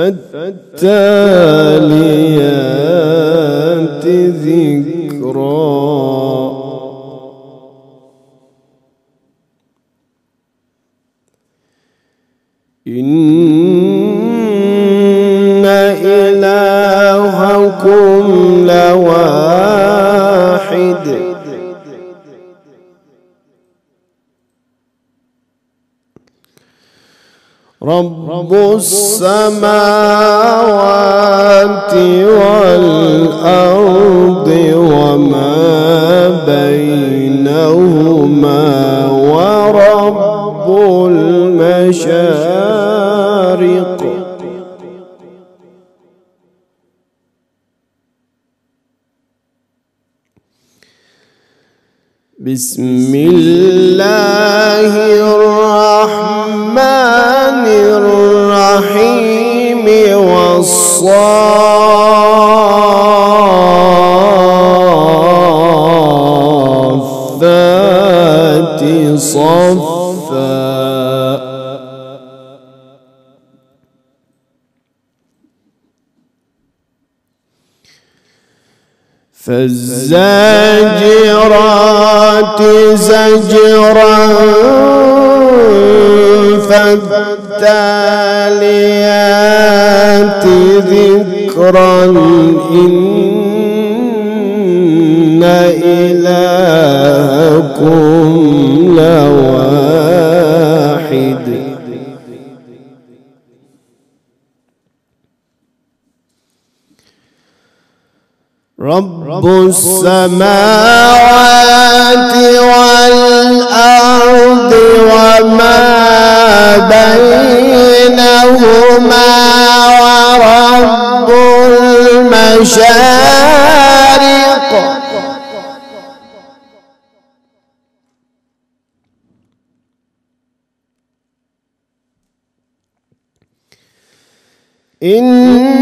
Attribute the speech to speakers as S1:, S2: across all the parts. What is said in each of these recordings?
S1: فالتاليات رب السماوات والأرض وما بينهما ورب المشارق. بسم الله الرحمن والصافات صفا. فالزاجرات زجرا فالتاليات ذكرا إن إلهكم لواحد. رب السماوات والأرض وما بينهما المشارق. إن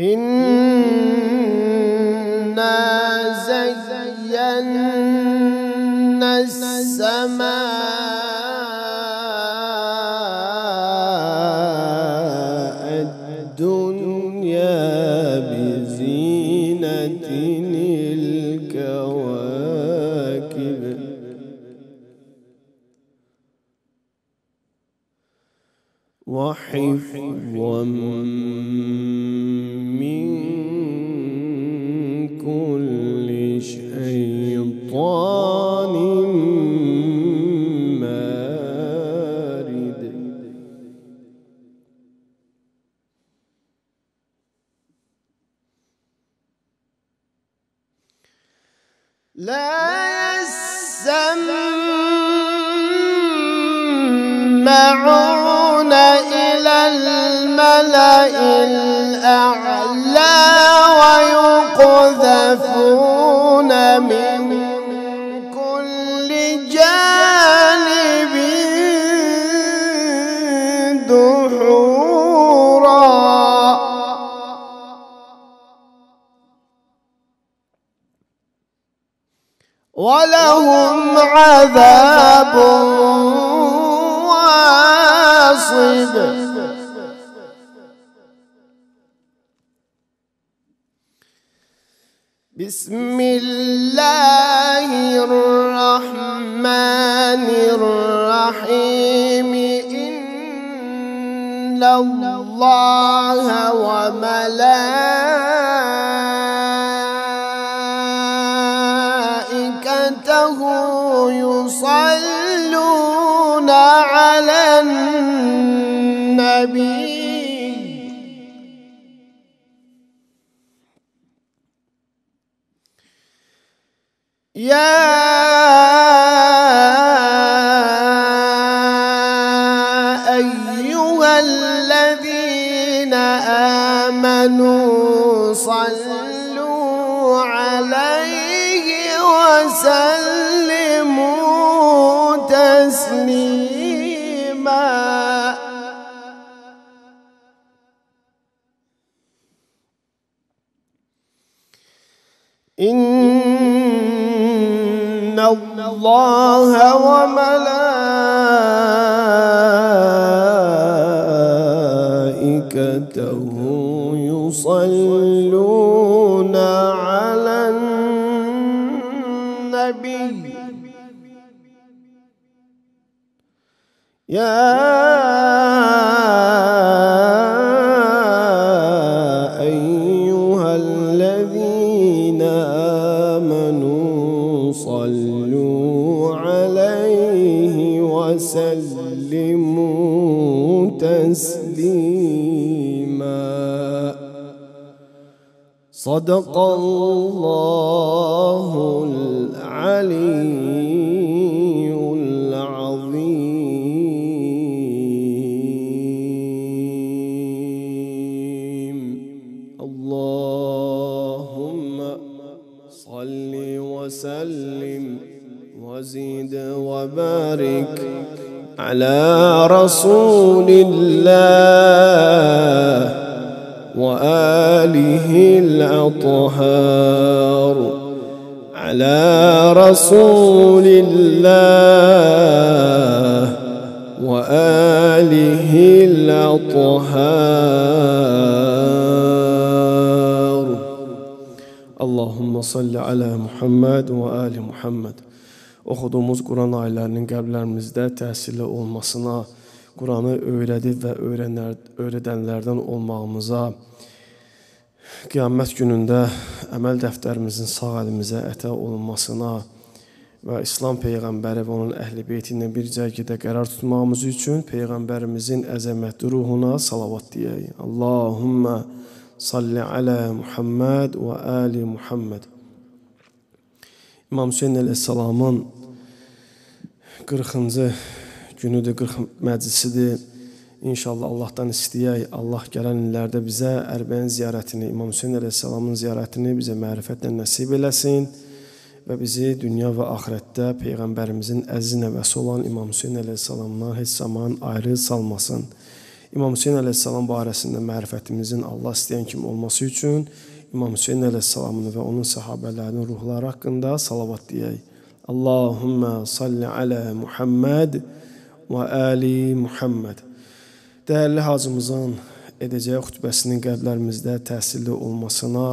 S1: إن وحفظا من كل شيطان مارد لا يسمعون الملأ الأعلى ويقذفون من كل جانب دحورا. ولهم عذاب واصب. بسم الله الرحمن الرحيم. إن الله وملائكته يا أيها الذين آمنوا صلوا عليه وسلموا تسليما. إن الله وملائكته يصلون على النبي. يا تسليما صدق الله العلي العظيم. اللهم صل وسلم وزد وبارك على رسول الله وآله الأطهار على رسول الله وآله الأطهار اللهم صل على محمد وآل Muhammed. Oxuduğumuz Quran ayələrinin qəlblərimizdə təsirli olmasına, Quranı öyrədib və öyrənər, öyrədənlərdən olmağımıza, qiyamət günündə əməl dəftərimizin sağ əlimizə ətə olunmasına və İslam peyğəmbəri və onun əhli beyti ilə bir cərgədə qərar tutmağımız üçün peyğəmbərimizin əzəmətli ruhuna salavat deyək. Allahumma salli ala Muhammed və ali Muhammed. İmam Hüseyn əleyhissalamın 40-cı günüdür, 40 məclisidir. İnşallah Allahdan istəyək, Allah gələn illərdə bizə Ərbəyin ziyarətini, İmam Hüseyn əleyhissalamın ziyarətini bizə mərifətlə nəsib eləsin və bizi dünya və axirətdə peyğəmbərimizin əziz nəvəsi olan İmam Hüseyn əleyhissalamdan heç zaman ayrı salmasın. İmam Hüseyn əleyhissalam barəsində mərifətimizin Allah istəyən kimi olması üçün İmam Hüseyn əleyhissalamın və onun səhabələrinin ruhları haqqında salavat deyək. Allahumma salli ala Muhammed və ali Muhammed. Dəyərli hacımızın edəcəyi xutbəsinin qəlblərimizdə təsirli olmasına,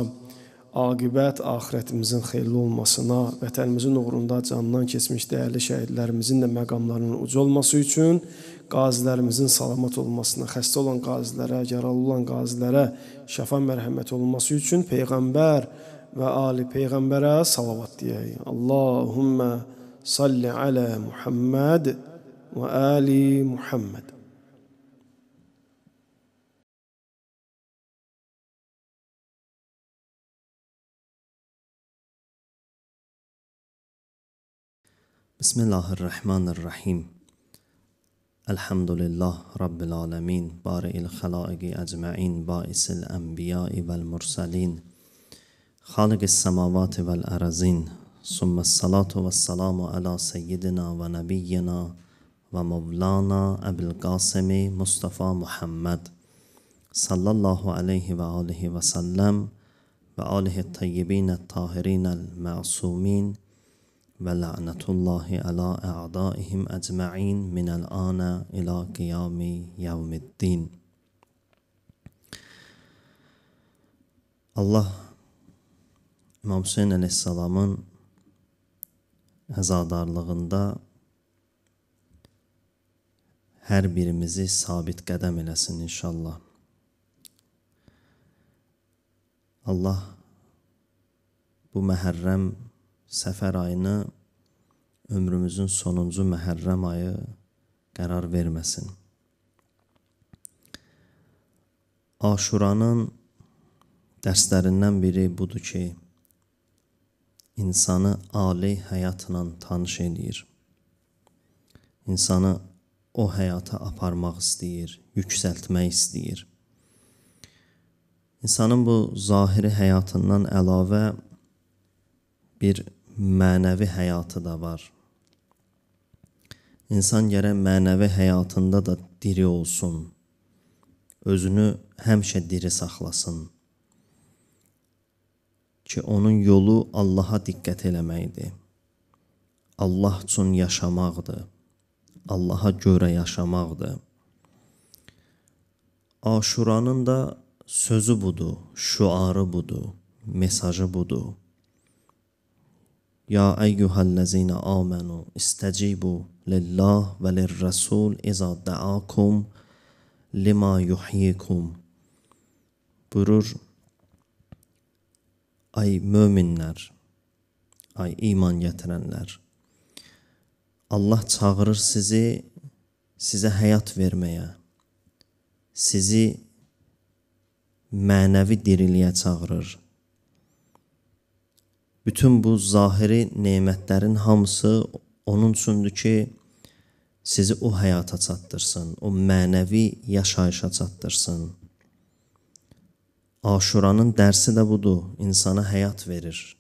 S1: aqibət axirətimizin xeyirli olmasına, vətənimizin uğrunda canından keçmiş dəyərli şəhidlərimizin də məqamlarının ucu olması üçün qazilərimizin salamat olmasına, xəstə olan qazilərə, yaralı olan qazilərə şəfa mərhəmət olması üçün peyğəmbər və ali peyğəmbərə salavat deyək. Allahumma salli ala Muhammad və ali Muhammad.
S2: بسم الله الرحمن الرحیم الحمد لله رب العالمين بارئ الخلائق أجمعين بائس الأنبياء والمرسلين خالق السماوات والأرزين ثم الصلاة والسلام على سيدنا ونبينا ومولانا أبي القاسم مصطفى محمد صلى الله عليه وآله وسلم وآله الطيبين الطاهرين المعصومين الطیبین الطاهرین المعصومین و لعنت الله علی اعدائهم اجمعین من الان الى قیام یوم الدین Allah İmam Hüseyin əleyhissalamın əzadarlığında hər birimizi sabit qədəm eləsin inşallah. Allah bu Məhərrəm səfər ayını ömrümüzün sonuncu Məhərrəm ayı qərar verməsin. Aşuranın dərslərindən biri budur ki, insanı ali həyatla tanış edir. İnsanı o həyata aparmaq istəyir, yüksəltmək istəyir. İnsanın bu zahiri həyatından əlavə bir mənəvi həyatı da var. İnsan gərək mənəvi həyatında da diri olsun. Özünü həmişə diri saxlasın. Ki onun yolu Allaha diqqət eləməkdir. Allah üçün yaşamaqdır. Allaha görə yaşamaqdır. Aşuranın da sözü budur, şüarı budur, mesajı budur. Ya eyyuhellezine amenu istecibu lillah ve lirrasul iza da'akum lima yuhyikum. Buyurur, ay möminlər, ay iman gətirənlər. Allah çağırır sizi sizə həyat verməyə. Sizi mənəvi diriliyə çağırır. Bütün bu zahiri nemətlərin hamısı onun üçündür ki, sizi o həyata çatdırsın, o mənəvi yaşayışa çatdırsın. Aşuranın dərsi də budur. İnsana həyat verir.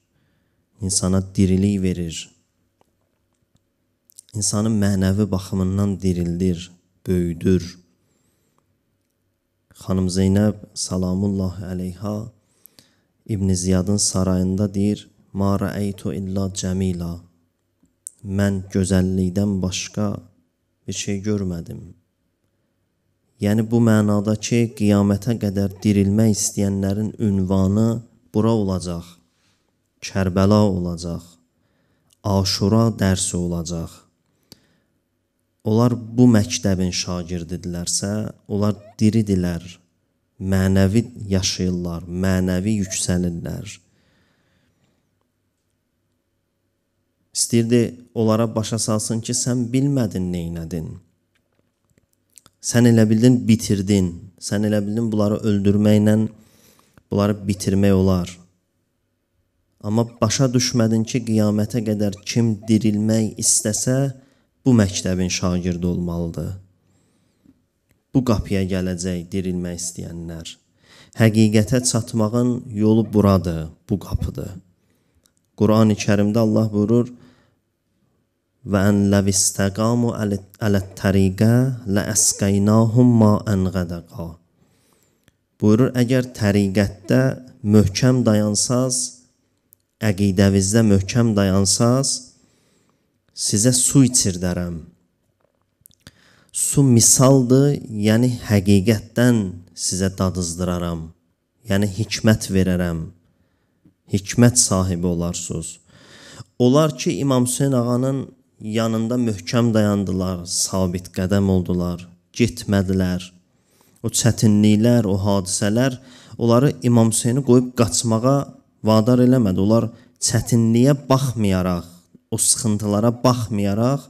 S2: İnsana dirilik verir. İnsanı mənəvi baxımından dirildir, böyüdür. Xanım Zeynəb salamullah əleyha İbn Ziyadın sarayında deyir: "Ma rəeytu illa cəmila." Mən gözəllikdən başqa bir şey görmədim. Yəni bu mənada ki, qiyamətə qədər dirilmək istəyənlərin ünvanı bura olacaq. Kərbəla olacaq. Aşura dərsi olacaq. Onlar bu məktəbin şagirdidirlərsə, onlar diridilər, mənəvi yaşayırlar, mənəvi yüksəlirlər. İstəyirdi onlara başa salsın ki, sən bilmədin neynədin. Sən elə bildin bitirdin. Sən elə bildin bunları öldürməklə bunları bitirmək olar. Amma başa düşmədin ki, qiyamətə qədər kim dirilmək istəsə, bu məktəbin şagirdi olmalıdır. Bu qapıya gələcək dirilmək istəyənlər. Həqiqətə çatmağın yolu buradır, bu qapıdır. Qurani Kərimdə Allah buyurur: "Və en lev istaqamu alat-tariqa la asqaynahum ma'an ghadaqa." Buyurur, əgər təriqətdə möhkəm dayansaz, əqidəvizdə möhkəm dayansaz, sizə su içirdərəm. Su misaldır, yəni həqiqətdən sizə dadızdıraram. Yəni hikmət verərəm. Hikmət sahibi olarsınız. Onlar ki, İmam Hüseyn ağanın yanında möhkəm dayandılar, sabit qədəm oldular, getmədilər. O çətinliklər, o hadisələr onları İmam Hüseyni qoyub qaçmağa vadar eləmədi. Onlar çətinliyə baxmayaraq o sıxıntılara baxmayaraq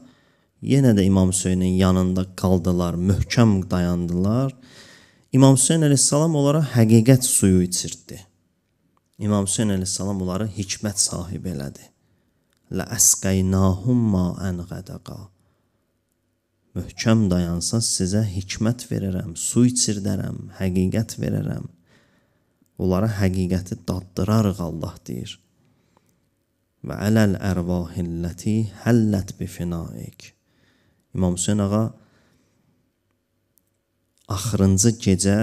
S2: yenə də İmam Hüseynin yanında qaldılar, möhkəm dayandılar. İmam Hüseyn əleyhissalam onlara həqiqət suyu içirtdi. İmam Hüseyn əleyhissalam onları hikmət sahibi elədi. Ləəsqəynahum ma'an qadaqa. Möhkəm dayansaz sizə hikmət verərəm, su içirdərəm, həqiqət verərəm. Onlara həqiqəti daddırarıq Allah deyir. Və ələl ərvahilləti həllət bi finaik. İmam Hüseyn ağa axırıncı gecə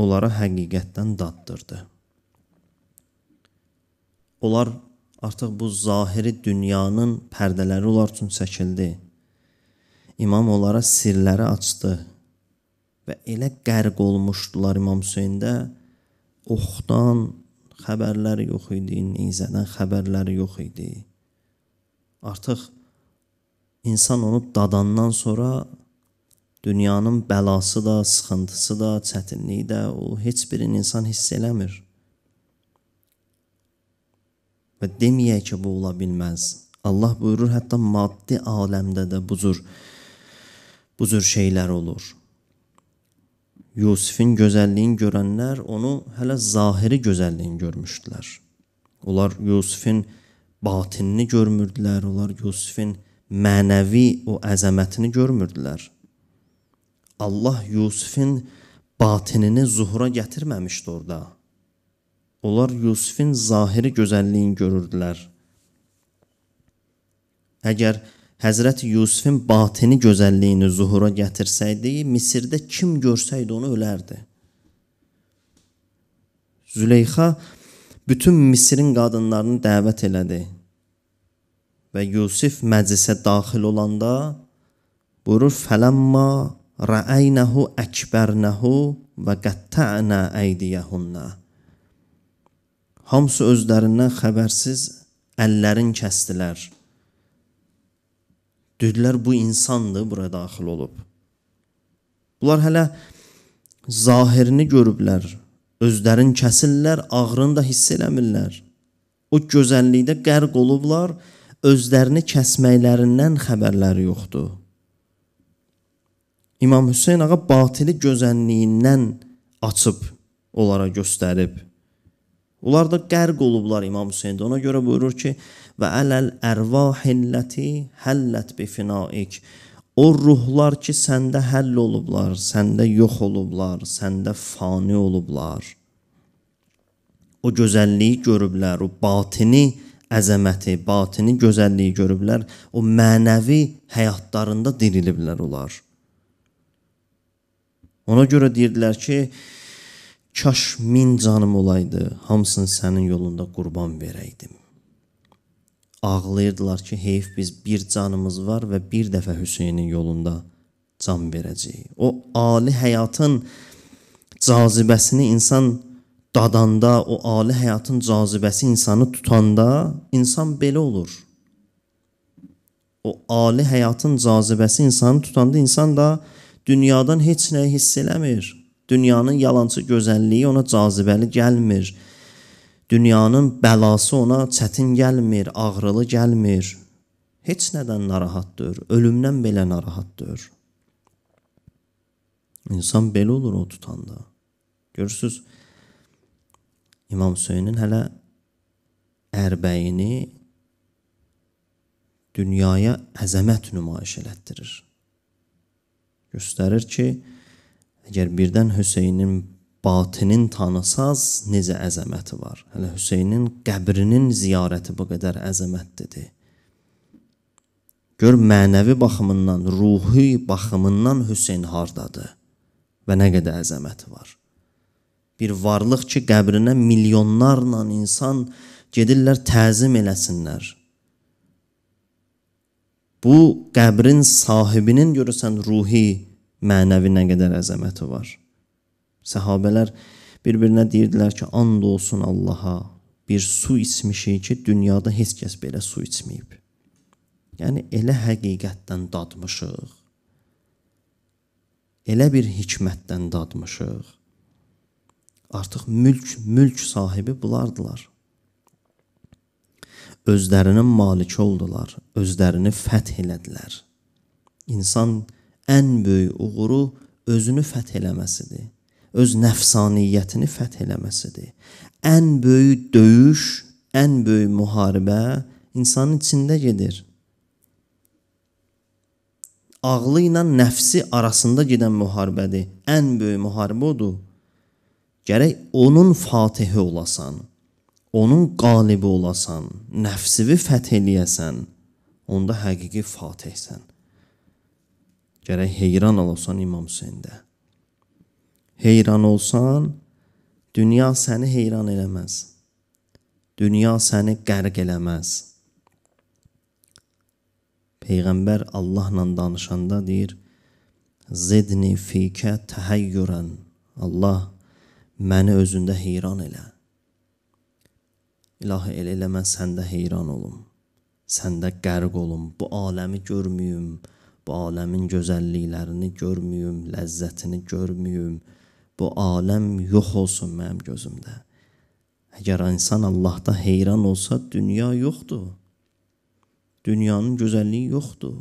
S2: onlara həqiqətdən daddırdı. Onlar artıq bu zahiri dünyanın pərdələri onlar üçün çəkildi. İmam onlara sirləri açdı və elə qərq olmuşdular İmam Hüseyndə oxdan xəbərləri yox idi, nizədən xəbərləri yox idi. Artıq insan onu dadandan sonra dünyanın bəlası da, sıxıntısı da, çətinliyi də o heç birini insan hiss eləmir. Və deməyək ki, bu ola bilməz. Allah buyurur, hətta maddi aləmdə də bu cür bu cür şeylər olur. Yusifin gözəlliyini görənlər onu hələ zahiri gözəlliyini görmüşdülər. Onlar Yusifin batinini görmürdülər, onlar Yusifin mənəvi o əzəmətini görmürdülər. Allah Yusifin batinini zuhura gətirməmişdi orada. Onlar Yusifin zahiri gözəlliyini görürdülər. Əgər Həzrət Yusifin batini gözəlliyini zuhura gətirsəydi, Misirdə kim görsəydi onu ölərdi. Züleyxa bütün Misirin qadınlarını dəvət elədi. Və Yusif məclisə daxil olanda buyurur: "Fələmma ra'aynahu akbarnahu və qatta'na aydiyahunna." Hamısı özlərindən xəbərsiz əllərin kəsdilər. Dedilər bu insandır bura daxil olub. Bunlar hələ zahirini görüblər. Özlərin kəsirlər, ağrını da hiss eləmirlər. O gözəllikdə qərq olublar, özlərini kəsməklərindən xəbərləri yoxdur. İmam Hüseyn ağa batili gözəlliyindən açıb onlara göstərib. Onlar da qərq olublar İmam Hüseyndə. Ona görə buyurur ki, və ələl ərvahilləti həllət bi finaik. O ruhlar ki, səndə həll olublar, səndə yox olublar, səndə fani olublar. O gözəlliyi görüblər, o batini əzəməti, batini gözəlliyi görüblər, o mənəvi həyatlarında diriliblər onlar. Ona görə deyirdilər ki, Kaş min canım olaydı, hamısını sənin yolunda qurban verəydim. Ağlayırdılar ki, heyf biz bir canımız var və bir dəfə Hüseynin yolunda can verəcəyik. O ali həyatın cazibəsini insan dadanda, o ali həyatın cazibəsi insanı tutanda insan belə olur. O ali həyatın cazibəsi insanı tutanda insan da dünyadan heç nəyi hiss eləmir. Dünyanın yalançı gözəlliyi ona cazibəli gəlmir. Dünyanın bəlası ona çətin gəlmir, ağrılı gəlmir. Heç nədən narahatdır, ölümdən belə narahatdır. İnsan belə olur o tutanda. Görürsüz, İmam Hüseynin hələ ərbəyini dünyaya əzəmət nümayiş elətdirir. Göstərir ki, Əgər birdən Hüseynin batinin tanısaz necə əzəməti var. Hələ Hüseynin qəbrinin ziyarəti bu qədər əzəmətlidir. Gör mənəvi baxımından, ruhi baxımından Hüseyn hardadır və nə qədər əzəməti var. Bir varlıq ki, qəbrinə milyonlarla insan gedirlər təzim eləsinlər. Bu qəbrin sahibinin görürsən ruhi mənəvi nə qədər əzəməti var. Səhabələr bir-birinə deyirdilər ki, and olsun Allaha, bir su içmişik ki, dünyada heç kəs belə su içməyib. Yəni elə həqiqətdən dadmışıq. Elə bir hikmətdən dadmışıq. Artıq mülk, mülk sahibi bulardılar. Özlərinin maliki oldular, özlərini fəth elədilər. İnsan ən böyük uğuru özünü fəth eləməsidir. Öz nəfsaniyyətini fəth eləməsidir. Ən böyük döyüş, ən böyük müharibə insanın içində gedir. Ağlı ilə nəfsi arasında gedən müharibədir. Ən böyük müharibə odur. Gərək onun fatihi olasan, onun qalibi olasan, nəfsini fəth eləyəsən, onda həqiqi fatihsən. Gərək heyran olasan İmam Hüseyndə. Heyran olsan, dünya səni heyran eləməz. Dünya səni qərq eləməz. Peyğəmbər Allahla danışanda deyir: "Zidni fikə təhayyuran." Allah məni özündə heyran elə. İlahi elə elə mən səndə heyran olum. Səndə qərq olum. Bu aləmi görməyim, bu aləmin gözəlliklərini görməyim, ləzzətini görməyim. Bu aləm yox olsun mənim gözümdə. Əgər insan Allahda heyran olsa, dünya yoxdur. Dünyanın gözəlliyi yoxdur.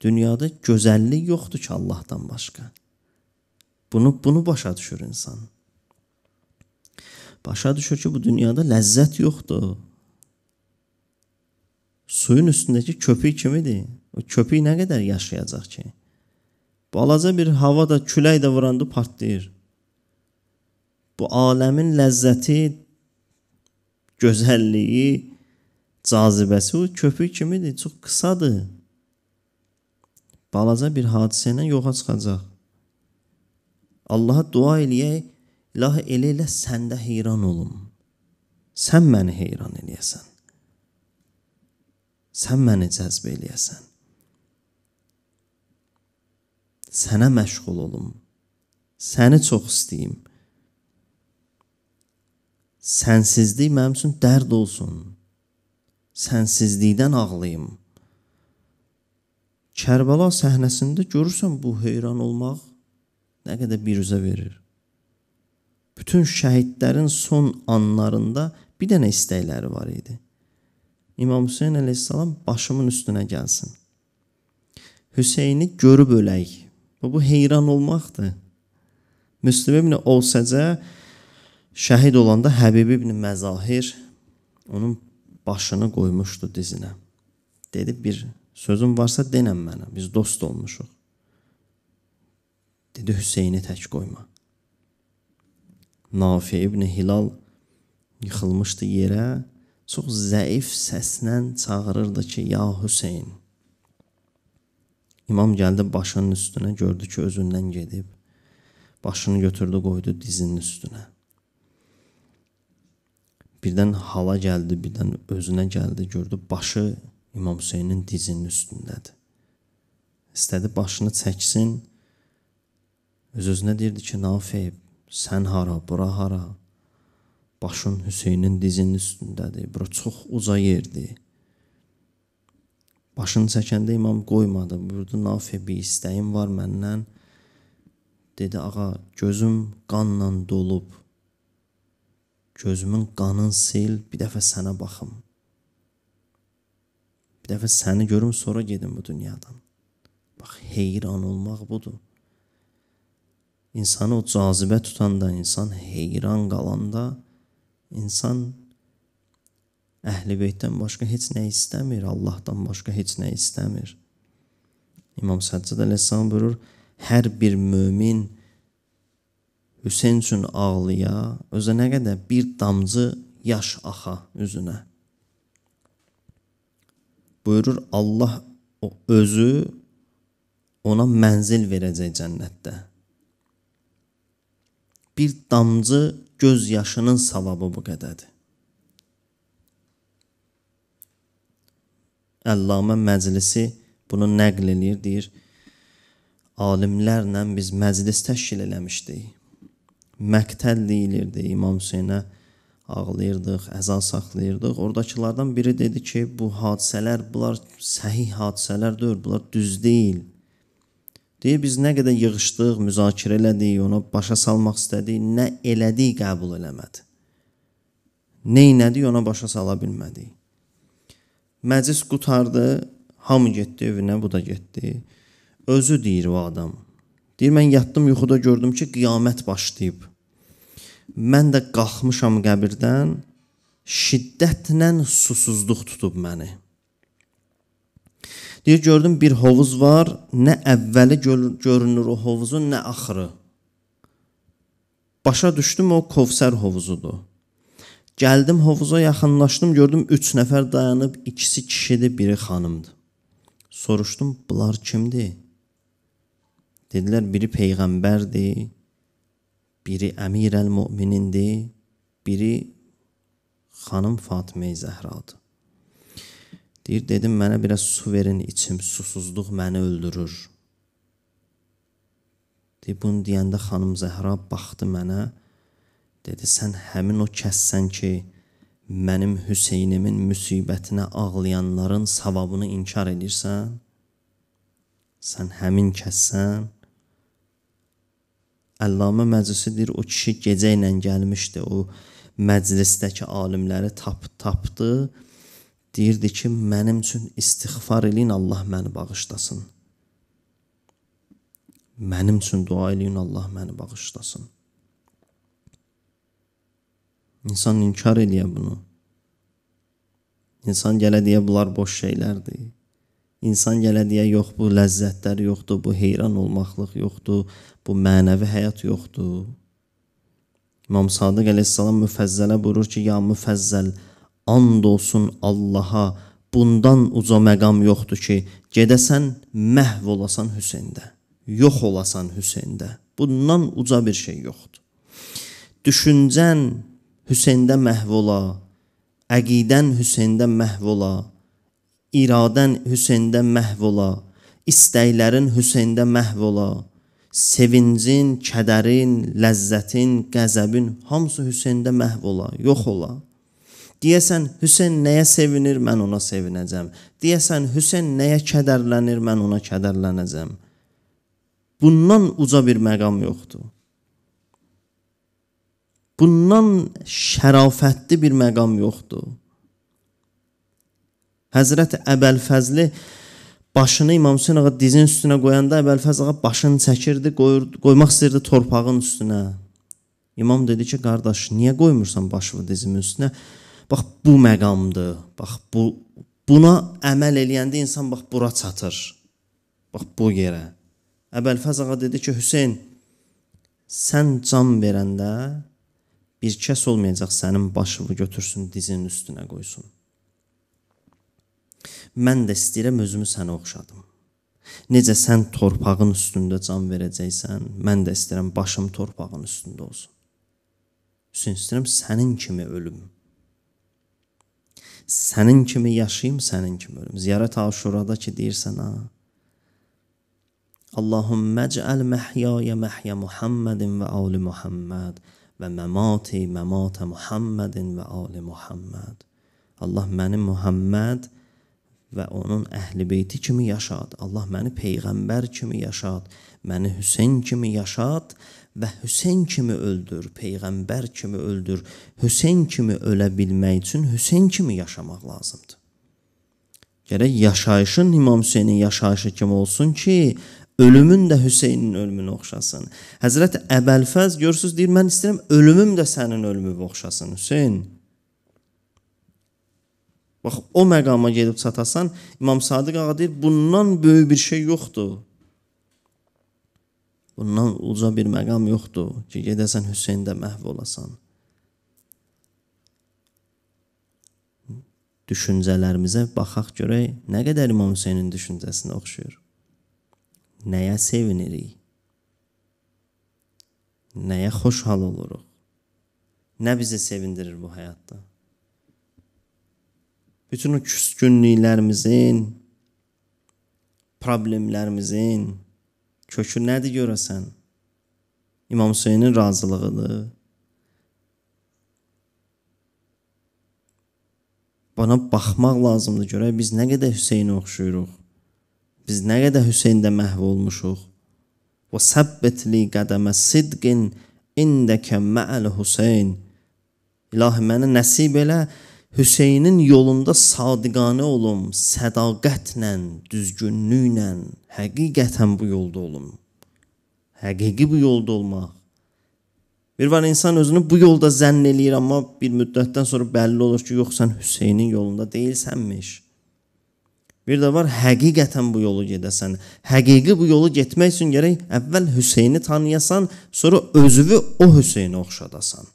S2: Dünyada gözəllik yoxdur ki, Allahdan başqa. Bunu bunu başa düşür insan. Başa düşür ki, bu dünyada ləzzət yoxdur. Suyun üstündəki köpük kimidir? Köpük nə qədər yaşayacaq ki? Balaca bir hava da külək də vuranda partlayır. Bu aləmin ləzzəti, gözəlliyi, cazibəsi o köpük kimidir, çox qısadır. Balaca bir hadisə ilə yoxa çıxacaq. Allaha dua eləyək, İlahi elə elə səndə heyran olum. Sən məni heyran eləyəsən. Sən məni cəzb eləyəsən. Sənə məşğul olum. Səni çox istəyim. Sənsizlik mənim üçün dərd olsun sənsizlikdən ağlayım. Kərbəla səhnəsində görürsən bu heyran olmaq nə qədər biruzə verir. Bütün şəhidlərin son anlarında bir dənə istəkləri var idi. İmam Hüseyn əleyhissalam başımın üstünə gəlsin. Hüseyni görüb ölək. Bu, bu heyran olmaqdır. Müslim ibn Olsəcə şəhid olanda Həbib ibn Məzahir onun başını qoymuşdu dizinə. Dedi bir sözün varsa denən mənə. Biz dost olmuşuq. Dedi Hüseyni tək qoyma. Nafi ibn Hilal yıxılmışdı yerə, çox zəif səslə çağırırdı ki, ya Hüseyn. İmam gəldi başının üstünə, gördü ki, özündən gedib. Başını götürdü, qoydu dizinin üstünə. Birdən hala gəldi, birdən özünə gəldi, gördü başı İmam Hüseynin dizinin üstündədir. İstədi başını çəksin. Öz-özünə deyirdi ki, Nafi, sən hara, bura hara? Başın Hüseynin dizinin üstündədir. Bura çox uca yerdir. Başını çəkəndə imam qoymadı. Buyurdu, Nafi, bir istəyim var məndən. Dedi, ağa, gözüm qanla dolub. Gözümün qanın sil, bir dəfə sənə baxım. Bir dəfə səni görüm, sonra gedim bu dünyadan. Bax, heyran olmaq budur. İnsanı o cazibə tutanda, insan heyran qalanda, insan Əhl-i Beytdən başqa heç nə istəmir, Allahdan başqa heç nə istəmir. İmam Səccad əleyhissalam buyurur, hər bir mömin Hüseyn üçün ağlaya, özə nə qədər bir damcı yaş axa üzünə. Buyurur Allah o özü ona mənzil verəcək cənnətdə. Bir damcı göz yaşının savabı bu qədərdir. Əllamə məclisi bunu nəql eləyir, deyir, alimlərlə biz məclis təşkil eləmişdik məqtəl deyilirdi İmam Hüseynə ağlayırdıq, əza saxlayırdıq. Oradakılardan biri dedi ki, bu hadisələr bunlar səhih hadisələr deyil, bunlar düz deyil. Deyir biz nə qədər yığışdıq, müzakirə elədik, ona başa salmaq istədik, nə elədik qəbul eləmədi. Nə elədik ona başa sala bilmədik. Məclis qutardı, hamı getdi evinə, bu da getdi. Özü deyir o adam. Deyir mən yatdım yuxuda gördüm ki, qiyamət başlayıb. Mən də qalxmışam qəbirdən. şiddətlə susuzluq tutub məni. Deyir, gördüm bir hovuz var, nə əvvəli görünür o hovuzun, nə axırı. Başa düşdüm o Kovsər hovuzudur. Gəldim hovuza yaxınlaşdım, gördüm 3 nəfər dayanıb, ikisi kişidir, biri xanımdır. Soruşdum, bunlar kimdir? Dedilər, biri peyğəmbərdir, biri Əmirəl Möminindir, biri xanım Fatimə Zəhradır. Deyir, dedim, mənə biraz su verin, içim, susuzluq məni öldürür. Deyir, bunu deyəndə xanım Zəhra baxdı mənə, dedi, sən həmin o kəssən ki, mənim Hüseynimin müsibətinə ağlayanların savabını inkar edirsən? Sən həmin kəssən? Əllamə məclisi deyir, o kişi gecə ilə gəlmişdi, o məclisdəki alimləri tap, tapdı, deyirdi ki, mənim üçün istighfar eləyin, Allah məni bağışlasın. Mənim üçün dua eləyin, Allah məni bağışlasın. İnsan inkar eləyə bunu. İnsan gələ deyə bunlar boş şeylərdir. İnsan gələ deyə yox bu ləzzətlər yoxdur, bu heyran olmaqlıq yoxdur, bu mənəvi həyat yoxdur. İmam Sadiq əleyhissalam müfəzzələ buyurur ki, ya müfəzzəl and olsun Allaha, bundan uca məqam yoxdur ki, gedəsən məhv olasan Hüseyndə, yox olasan Hüseyndə. Bundan uca bir şey yoxdur. Düşüncən Hüseyndə məhv ola, əqidən Hüseyndə məhv ola, iradən Hüseyndə məhv ola, istəklərin Hüseyndə məhv ola, sevincin, kədərin, ləzzətin, qəzəbin hamısı Hüseyndə məhv ola, yox ola. Deyəsən Hüseyn nəyə sevinir, mən ona sevinəcəm. Deyəsən Hüseyn nəyə kədərlənir, mən ona kədərlənəcəm. Bundan uca bir məqam yoxdur. Bundan şərafətli bir məqam yoxdur. Həzrət Əbəlfəzli başını İmam Hüseyn ağa dizin üstünə qoyanda Əbəlfəz ağa başını çəkirdi, qoyur, qoymaq istəyirdi torpağın üstünə. İmam dedi ki, qardaş, niyə qoymursan başını dizimin üstünə? Bax bu məqamdır. Bax bu buna əməl eləyəndə insan bax bura çatır. Bax bu yerə. Əbəlfəz ağa dedi ki, Hüseyn, sən can verəndə bir kəs olmayacaq sənin başını götürsün, dizinin üstünə qoysun. Mən də istəyirəm özümü sənə oxşadım. Necə sən torpağın üstündə can verəcəksən, mən də istəyirəm başım torpağın üstündə olsun. Hüseyn istəyirəm sənin kimi ölüm. Sənin kimi yaşayım, sənin kimi ölüm. Ziyarət Aşurada ki deyirsən ha. Allahümmə ec'al məhyaya məhya Muhammedin və ali Muhammed və məmati məmatə Muhammedin və ali Muhammed. Allah mənim Muhammed və onun əhli beyti kimi yaşad. Allah məni peyğəmbər kimi yaşad, məni Hüseyn kimi yaşad və Hüseyn kimi öldür, peyğəmbər kimi öldür. Hüseyn kimi ölə bilmək üçün Hüseyn kimi yaşamaq lazımdır. Gərək yaşayışın İmam Hüseynin yaşayışı kimi olsun ki, ölümün də Hüseynin ölümünə oxşasın. Həzrət Əbəlfəz görürsüz deyir, mən istəyirəm ölümüm də sənin ölümünə oxşasın Hüseyn. Bax, o məqama gedib çatasan, İmam Sadiq ağa deyir, bundan böyük bir şey yoxdur. Bundan uca bir məqam yoxdur ki, gedəsən Hüseyndə məhv olasan. Düşüncələrimizə baxaq görək, nə qədər İmam Hüseynin düşüncəsinə oxşuyur. Nəyə sevinirik? Nəyə xoşhal oluruq? Nə bizi sevindirir bu həyatda? bütün o küskünlüklərimizin, problemlərimizin kökü nədir görəsən? İmam Hüseynin razılığıdır. Bana baxmaq lazımdır görək biz nə qədər Hüseynə oxşuyuruq. Biz nə qədər Hüseyndə məhv olmuşuq. Və səbbət li qədəmə sidqin indəkə mə'əl Hüseyn. İlahi mənə nəsib elə Hüseynin yolunda sadiqanə olum, sədaqətlə, düzgünlüklə, həqiqətən bu yolda olum. Həqiqi bu yolda olmaq. Bir var insan özünü bu yolda zənn eləyir, amma bir müddətdən sonra bəlli olur ki, yox sən Hüseynin yolunda deyilsənmiş. Bir də var həqiqətən bu yolu gedəsən. Həqiqi bu yolu getmək üçün gərək əvvəl Hüseyni tanıyasan, sonra özünü o Hüseynə oxşadasan.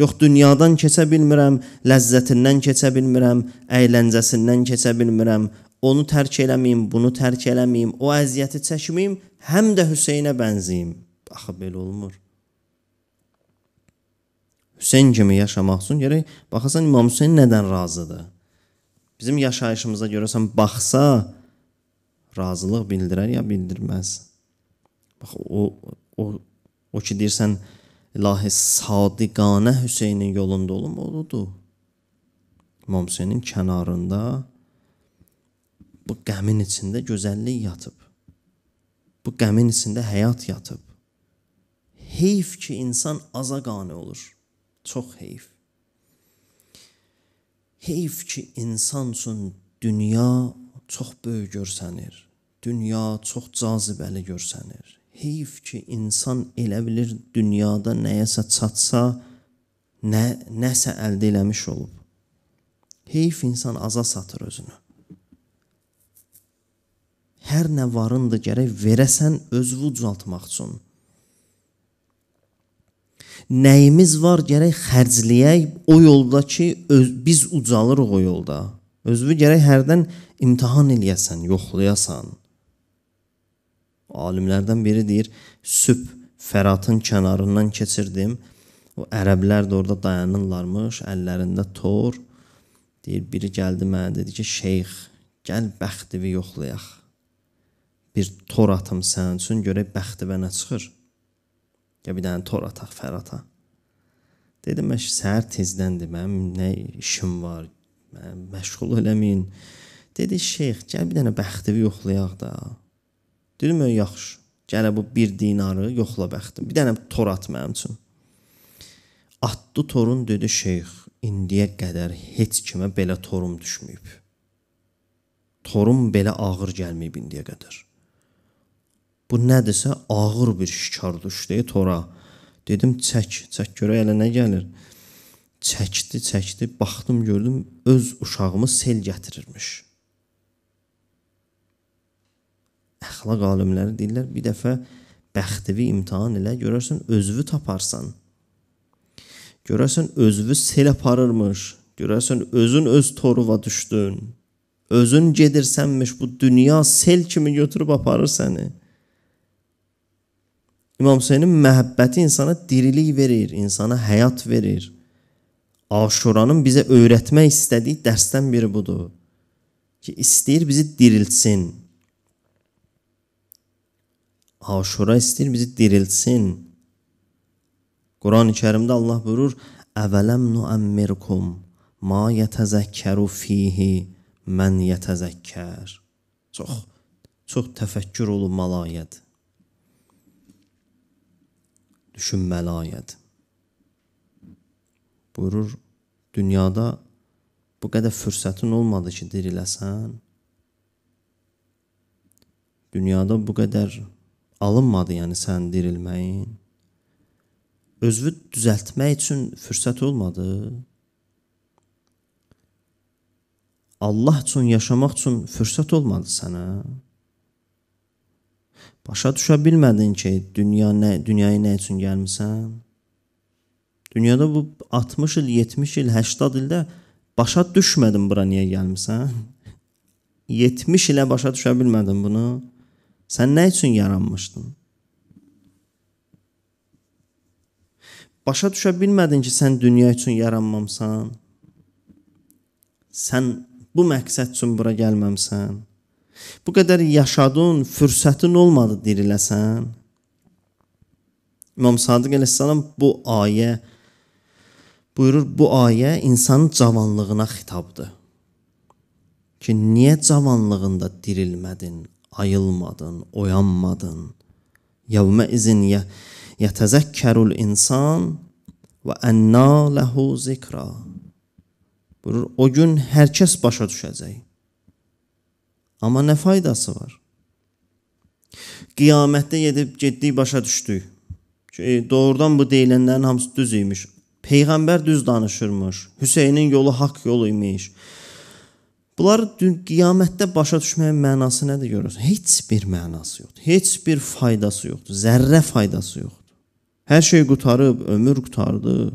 S2: Yox dünyadan keçə bilmirəm, ləzzətindən keçə bilmirəm, əyləncəsindən keçə bilmirəm. Onu tərk eləməyim, bunu tərk eləməyim, o əziyyəti çəkməyim, həm də Hüseynə bənzəyim. Axı belə olmur. Hüseyn kimi yaşamaq üçün gərək baxasan İmam Hüseyn nədən razıdır? Bizim yaşayışımıza görəsən baxsa razılıq bildirər ya bildirməz. Bax o o o ki deyirsən ilahi sadiqanə Hüseynin yolunda olum odur. İmam Hüseynin kənarında bu qəmin içində gözəllik yatıb. Bu qəmin içində həyat yatıb. Heyf ki insan aza qane olur. Çox heyf. Heyf ki insan üçün dünya çox böyük görsənir. Dünya çox cazibəli görsənir. Heyf ki insan elə bilir dünyada nəyəsə çatsa, nə nəsə əldə eləmiş olub. Heyf insan aza satır özünü. Hər nə varındır gərək verəsən özünü ucaltmaq üçün nəyimiz var gərək xərcləyək o yolda ki, öz, biz ucalırıq o yolda. Özünü gərək hərdən imtahan eləyəsən, yoxlayasan. Alimlərdən biri deyir, sübh Fəratın kənarından keçirdim. O ərəblər də orada dayanırlarmış, əllərində tor. Deyir, biri gəldi mənə dedi ki, "Şeyx, gəl bəxtivi yoxlayaq. Bir tor atım sənin üçün, görək bəxtivə nə çıxır." Ya bir dənə tor ataq Fərata. Dedim, məş səhər tezdəndir, mənim nə işim var, mən məşğul eləməyin. Dedi, şeyx, gəl bir dənə bəxtivi yoxlayaq da. Dedim, yaxşı. Gələ bu bir dinarı yoxla bəxtim. Bir dənə tor at mənim üçün. Atdı torun dedi şeyx, indiyə qədər heç kimə belə torum düşməyib. Torum belə ağır gəlməyib indiyə qədər. Bu nədirsə ağır bir şikar düşdü tora. Dedim çək, çək görə elə nə gəlir. Çəkdi, çəkdi, baxdım, gördüm öz uşağımı sel gətirirmiş. Əxlaq alimləri deyirlər, bir dəfə bəxtivi imtahan elə, görərsən özünü taparsan. Görərsən özünü sel aparırmış. Görərsən özün öz toruva düşdün. Özün gedirsənmiş bu dünya sel kimi götürüb aparır səni. İmam Hüseynin məhəbbəti insana dirilik verir, insana həyat verir. Aşuranın bizə öyrətmək istədiyi dərsdən biri budur. Ki istəyir bizi diriltsin. Aşura istəyir bizi diriltsin. Quran-ı Kərimdə Allah buyurur: "Əvələm nuəmmirkum ma yetezekkeru fihi men yetezekker." Çox çox təfəkkür olunmalı ayədir düşünməli ayədir. Buyurur, dünyada bu qədər fürsətin olmadı ki, diriləsən. Dünyada bu qədər alınmadı, yəni sən dirilməyin. Özünü düzəltmək üçün fürsət olmadı. Allah üçün yaşamaq üçün fürsət olmadı sənə. Başa düşə bilmədin ki, dünya nə, dünyaya nə üçün gəlmisən? Dünyada bu 60 il, 70 il, 80 ildə başa düşmədin bura niyə gəlmisən? 70 ilə başa düşə bilmədin bunu. Sən nə üçün yaranmışdın? Başa düşə bilmədin ki, sən dünya üçün yaranmamısan. Sən bu məqsəd üçün bura gəlməmisən. Bu qədər yaşadın, fürsətin olmadı diriləsən. İmam Sadiq əleyhissalam bu ayə buyurur, bu ayə insanın cavanlığına xitabdır. Ki niyə cavanlığında dirilmədin, ayılmadın, oyanmadın? Yevmə izin yətəzəkkərul insan və ənna ləhu zikra. Buyurur, o gün hər kəs başa düşəcək. Amma nə faydası var? Qiyamətdə gedib getdik başa düşdük. Ki, doğrudan bu deyilənlərin hamısı düz imiş. Peyğəmbər düz danışırmış. Hüseynin yolu haqq yolu imiş. Bunları qiyamətdə başa düşməyin mənası nədir görürsən? Heç bir mənası yoxdur. Heç bir faydası yoxdur. Zərrə faydası yoxdur. Hər şey qutarıb, ömür qutardı.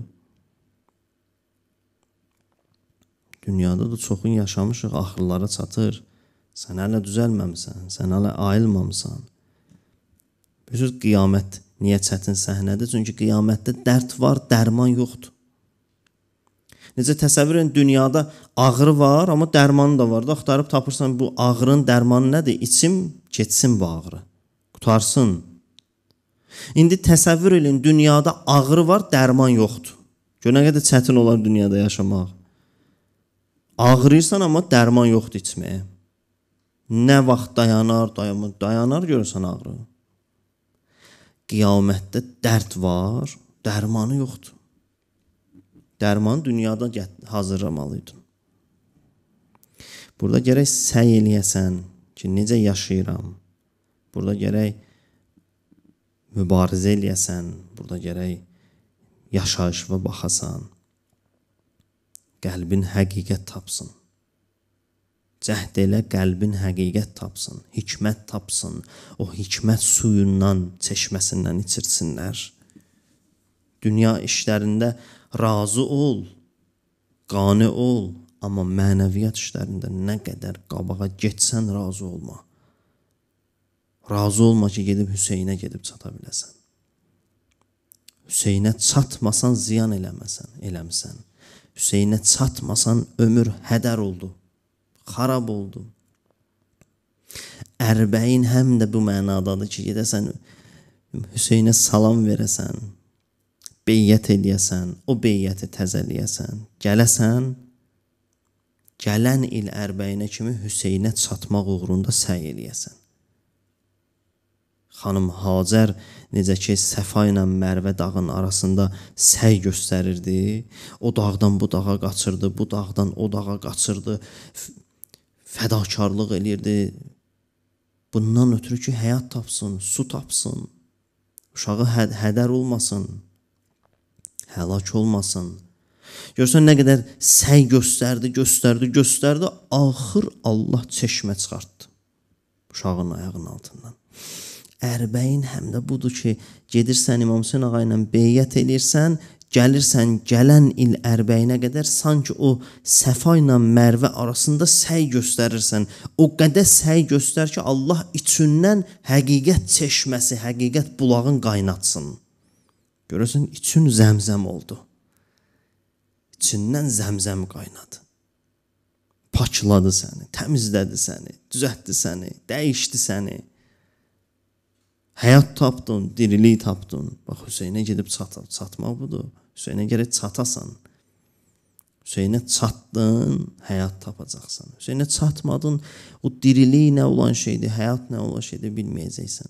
S2: Dünyada da çoxun yaşamışıq, axırlara çatır. Sən hələ düzəlməmisən, sən hələ ayılmamısan. Bilirsiniz, qiyamət niyə çətin səhnədir? Çünki qiyamətdə dərd var, dərman yoxdur. Necə təsəvvür edin, dünyada ağrı var, amma dərmanı da var. Da axtarıb tapırsan bu ağrının dərmanı nədir? İçim keçsin bu ağrı. Qutarsın. İndi təsəvvür edin, dünyada ağrı var, dərman yoxdur. Gör nə qədər çətin olar dünyada yaşamaq. Ağrıyırsan amma dərman yoxdur içməyə. Nə vaxt dayanar, dayanmır, dayanar görürsən ağrı. Qiyamətdə dərd var, dərmanı yoxdur. Dərmanı dünyada hazırlamalıydın. Burada gərək səy eləyəsən ki, necə yaşayıram. Burada gərək mübarizə eləyəsən. Burada gərək yaşayışına baxasan. Qəlbin həqiqət tapsın. Cəhd elə qəlbin həqiqət tapsın, hikmət tapsın. O hikmət suyundan, çeşməsindən içirsinlər. Dünya işlərində razı ol, qane ol, amma mənəviyyat işlərində nə qədər qabağa getsən razı olma. Razı olma ki, gedib Hüseynə gedib çata biləsən. Hüseynə çatmasan ziyan eləməsən, eləmisən. Hüseynə çatmasan ömür hədər oldu, xarab oldu. Ərbəyin həm də bu mənadadır ki, gedəsən Hüseynə salam verəsən, beyyət eləyəsən, o beyyəti təzələyəsən, gələsən, gələn il ərbəyinə kimi Hüseynə çatmaq uğrunda səy eləyəsən. Xanım Hacər necə ki Səfa ilə Mərvə dağın arasında səy göstərirdi, o dağdan bu dağa qaçırdı, bu dağdan o dağa qaçırdı, fədakarlıq elirdi. Bundan ötürü ki, həyat tapsın, su tapsın, uşağı həd hədər olmasın həlak olmasın. Görsən nə qədər səy göstərdi, göstərdi, göstərdi, axır Allah çeşmə çıxartdı uşağın ayağının altından. Ərbəyin həm də budur ki, gedirsən İmam Hüseyn ağa ilə beyyət elirsən, gəlirsən gələn il ərbəyinə qədər sanki o Səfa ilə Mərvə arasında səy göstərirsən. O qədər səy göstər ki, Allah içindən həqiqət çeşməsi, həqiqət bulağın qaynatsın. Görürsən, için zəmzəm oldu. İçindən zəmzəm qaynadı. Pakladı səni, təmizlədi səni, düzəltdi səni, dəyişdi səni. Həyat tapdın, dirilik tapdın. Bax Hüseynə gedib çat çatmaq budur. Hüseynə gərək çatasan. Hüseynə çatdın, həyat tapacaqsan. Hüseynə çatmadın, o dirilik nə olan şeydir, həyat nə olan şeydir bilməyəcəksən.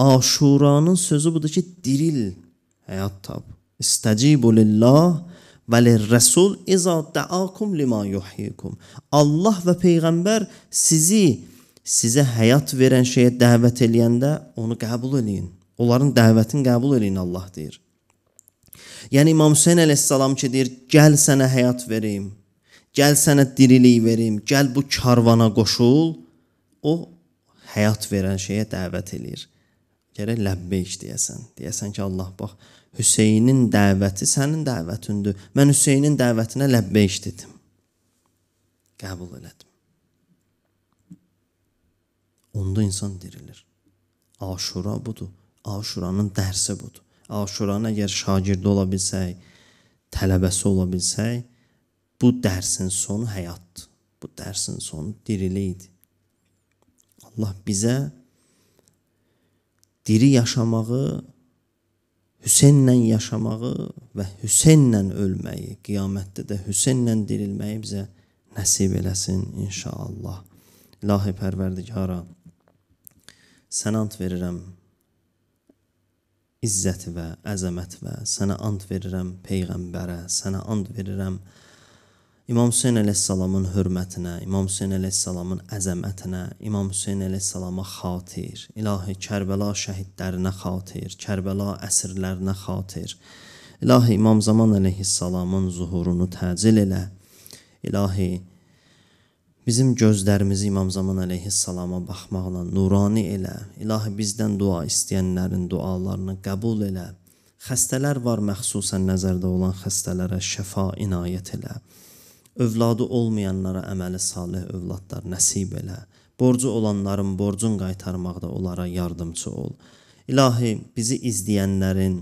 S2: Aşuranın sözü budur ki, diril həyat tap. İstəcibu lillah və lirrəsul izə da'akum lima yuhyikum. Allah və peyğəmbər sizi sizə həyat verən şeyə dəvət eləyəndə onu qəbul eləyin. Onların dəvətini qəbul eləyin Allah deyir. Yəni İmam Hüseyn əleyhissalam ki deyir, gəl sənə həyat verim. Gəl sənə dirilik verim. Gəl bu karvana qoşul. O həyat verən şeyə dəvət eləyir. Gərək ləbbeyk deyəsən. Deyəsən ki, Allah bax, Hüseynin dəvəti sənin dəvətindir. Mən Hüseynin dəvətinə ləbbeyk dedim. Qəbul elədim. Onda insan dirilir. Aşura budur. Aşuranın dərsi budur. Aşuranın əgər şagirdi ola bilsək, tələbəsi ola bilsək, bu dərsin sonu həyatdır. Bu dərsin sonu dirilikdir. Allah bizə diri yaşamağı Hüseynlə yaşamağı və Hüseynlə ölməyi, qiyamətdə də Hüseynlə dirilməyi bizə nəsib eləsin inşallah. İlahi Pərverdigara, sənə ant verirəm izzəti və əzəmət və sənə ant verirəm peyğəmbərə, sənə ant verirəm İmam Hüseyn əleyhissalamın hörmətinə, İmam Hüseyn əleyhissalamın əzəmətinə, İmam Hüseyn əleyhissalama xatir, İlahi Kərbəla şəhidlərinə xatir, Kərbəla əsirlərinə xatir. İlahi İmam Zaman əleyhissalamın zuhurunu təcil elə. İlahi bizim gözlərimizi İmam Zaman əleyhissalama baxmaqla nurani elə. İlahi bizdən dua istəyənlərin dualarını qəbul elə. Xəstələr var məxsusən nəzərdə olan xəstələrə şəfa inayət elə. Övladı olmayanlara əməli salih övladlar nəsib elə. Borcu olanların borcun qaytarmaqda onlara yardımçı ol. İlahi, bizi izləyənlərin,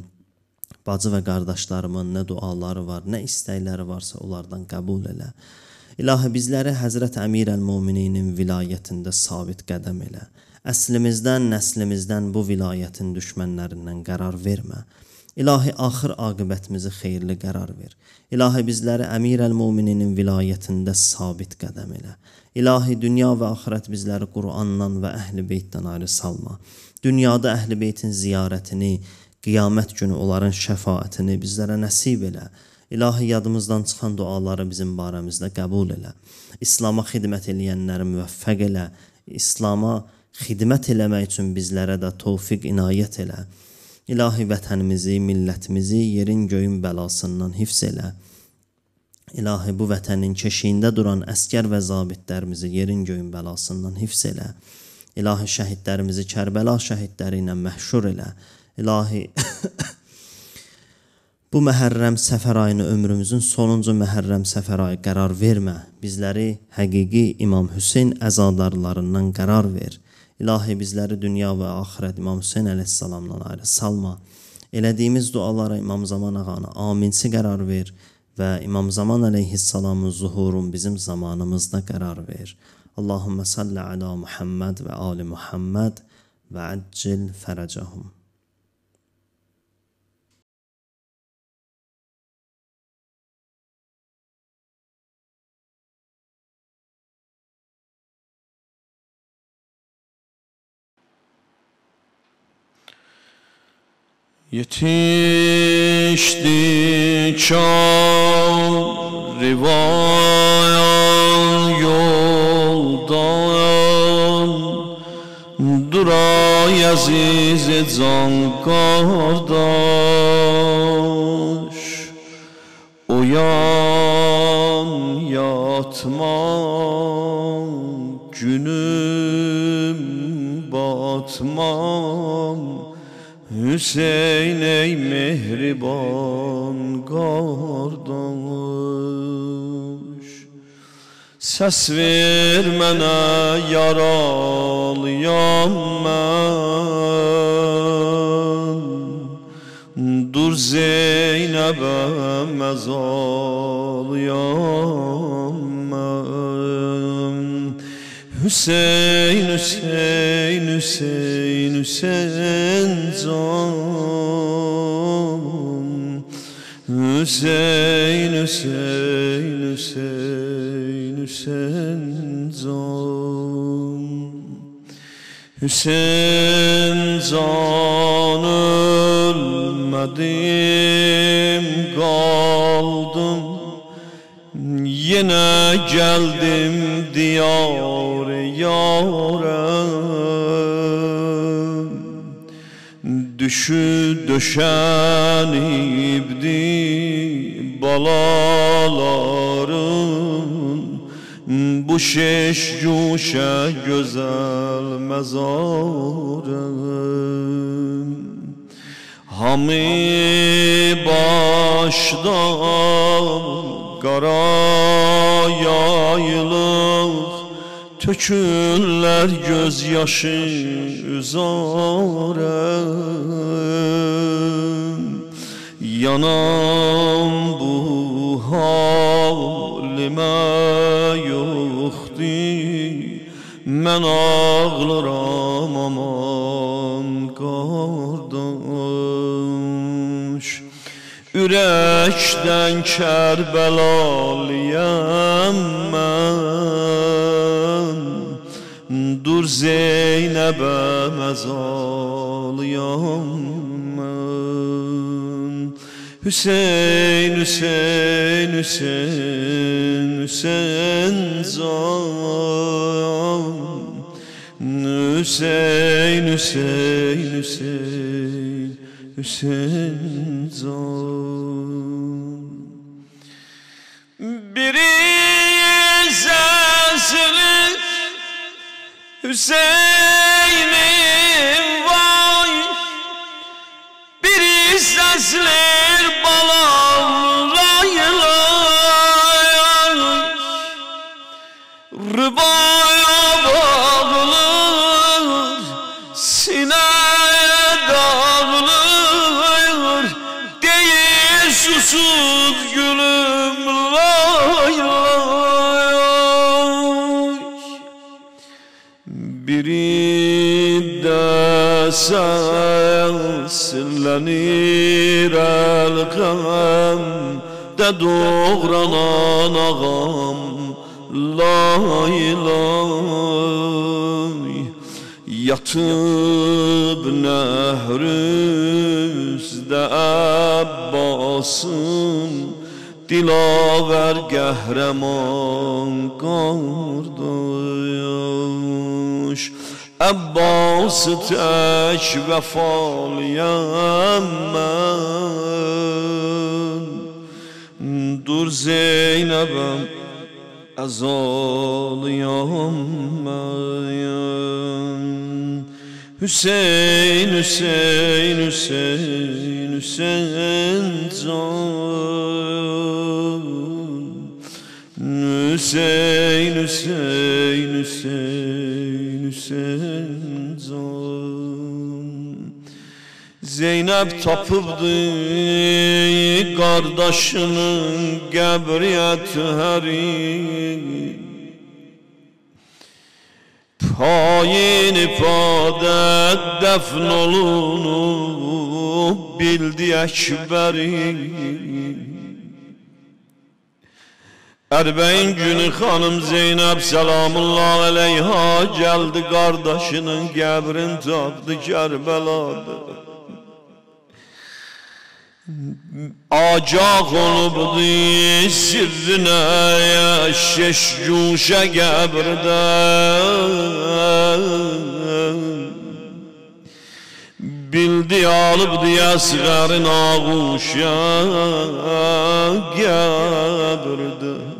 S2: bacı və qardaşlarımın nə duaları var, nə istəkləri varsa onlardan qəbul elə. İlahi, bizləri Həzrət Əmir əl-Muminin vilayətində sabit qədəm elə. Əslimizdən, nəslimizdən bu vilayətin düşmənlərindən qərar vermə. İlahi axır aqibətimizi xeyirli qərar ver. İlahi bizləri Əmir əl-Mömininin vilayətində sabit qədəm elə. İlahi dünya və axirət bizləri Qur'andan və Əhl-i Beytdən ayrı salma. Dünyada Əhl-i Beytin ziyarətini, qiyamət günü onların şəfaətini bizlərə nəsib elə. İlahi yadımızdan çıxan duaları bizim barəmizdə qəbul elə. İslam'a xidmət eləyənləri müvəffəq elə. İslam'a xidmət eləmək üçün bizlərə də tövfiq inayət elə. İlahi vətənimizi, millətimizi yerin göyün bəlasından hifz elə. İlahi bu vətənin keşiyində duran əskər və zabitlərimizi yerin göyün bəlasından hifz elə. İlahi şəhidlərimizi Kərbəla şəhidləri ilə məhşur elə. İlahi Bu məhərrəm səfər ayını ömrümüzün sonuncu məhərrəm səfər ayı qərar vermə. Bizləri həqiqi İmam Hüseyn əzadarlarından qərar ver. İlahi bizləri dünya və axirət İmam Hüseyn əleyhissalamdan ayrı salma. Elədiyimiz dualara İmam Zaman ağanı aminsi qərar ver və İmam Zaman əleyhissalamın zuhurun bizim zamanımızda qərar ver. Allahümme salli ala Muhammed və ali Muhammed və əccil fərəcəhum.
S3: Yetişti çağ rivayan yoldan. Duray aziz can kardeş Uyan yatma günüm batmam Hüseyin ey mehriban qardaş Səs ver mənə yaralıyam mən Dur Zeynəbə məzalıyam Hüseyin, Hüseyin, Hüseyin, Hüseyin can Hüseyin, Hüseyin, Hüseyin, Hüseyin can Hüseyin can ölmedim kaldım. Yine geldim diyar Düşü döşenibdi balaların Bu şeş cuşe güzel mezarım Hami başdan qara yaylıq tökürlər göz yaşı Anam bu halime yuhdi. Men ağlaram aman kardeş. Ürekten Kərbəlalıyəm mən Dur Zeynəbə məzalıyam Hüseyin, Hüseyin, Hüseyin, Hüseyin can Hüseyin, Hüseyin, Hüseyin, Hüseyin can Biri sesini Hüseyin'im Kesilir balam raylar Rıbaya bağlır Sineye dağılır Değil susuz gülüm raylar Biri de sen sinlenir el kalem de doğranan ağam. La ilay Yatıb nehrüzde Abbas'ın Dilaver gehreman kardeş عباس تش وفالیم من دور زینبم از آلیم من حسین حسین حسین حسین جان حسین حسین حسین Can Zeynep tapıbdı kardeşinin qəbriyyət həri Hain ifadet defn olunup bildi ekberi Erbeğin günü hanım Zeynep selamullah aleyha geldi kardeşinin qəbrin tapdı Kerbela'da Acaq olubdu sirrinə şeş cuşə qəbrdə. Bildi alıbdı əsğərin ağuşa qəbrdə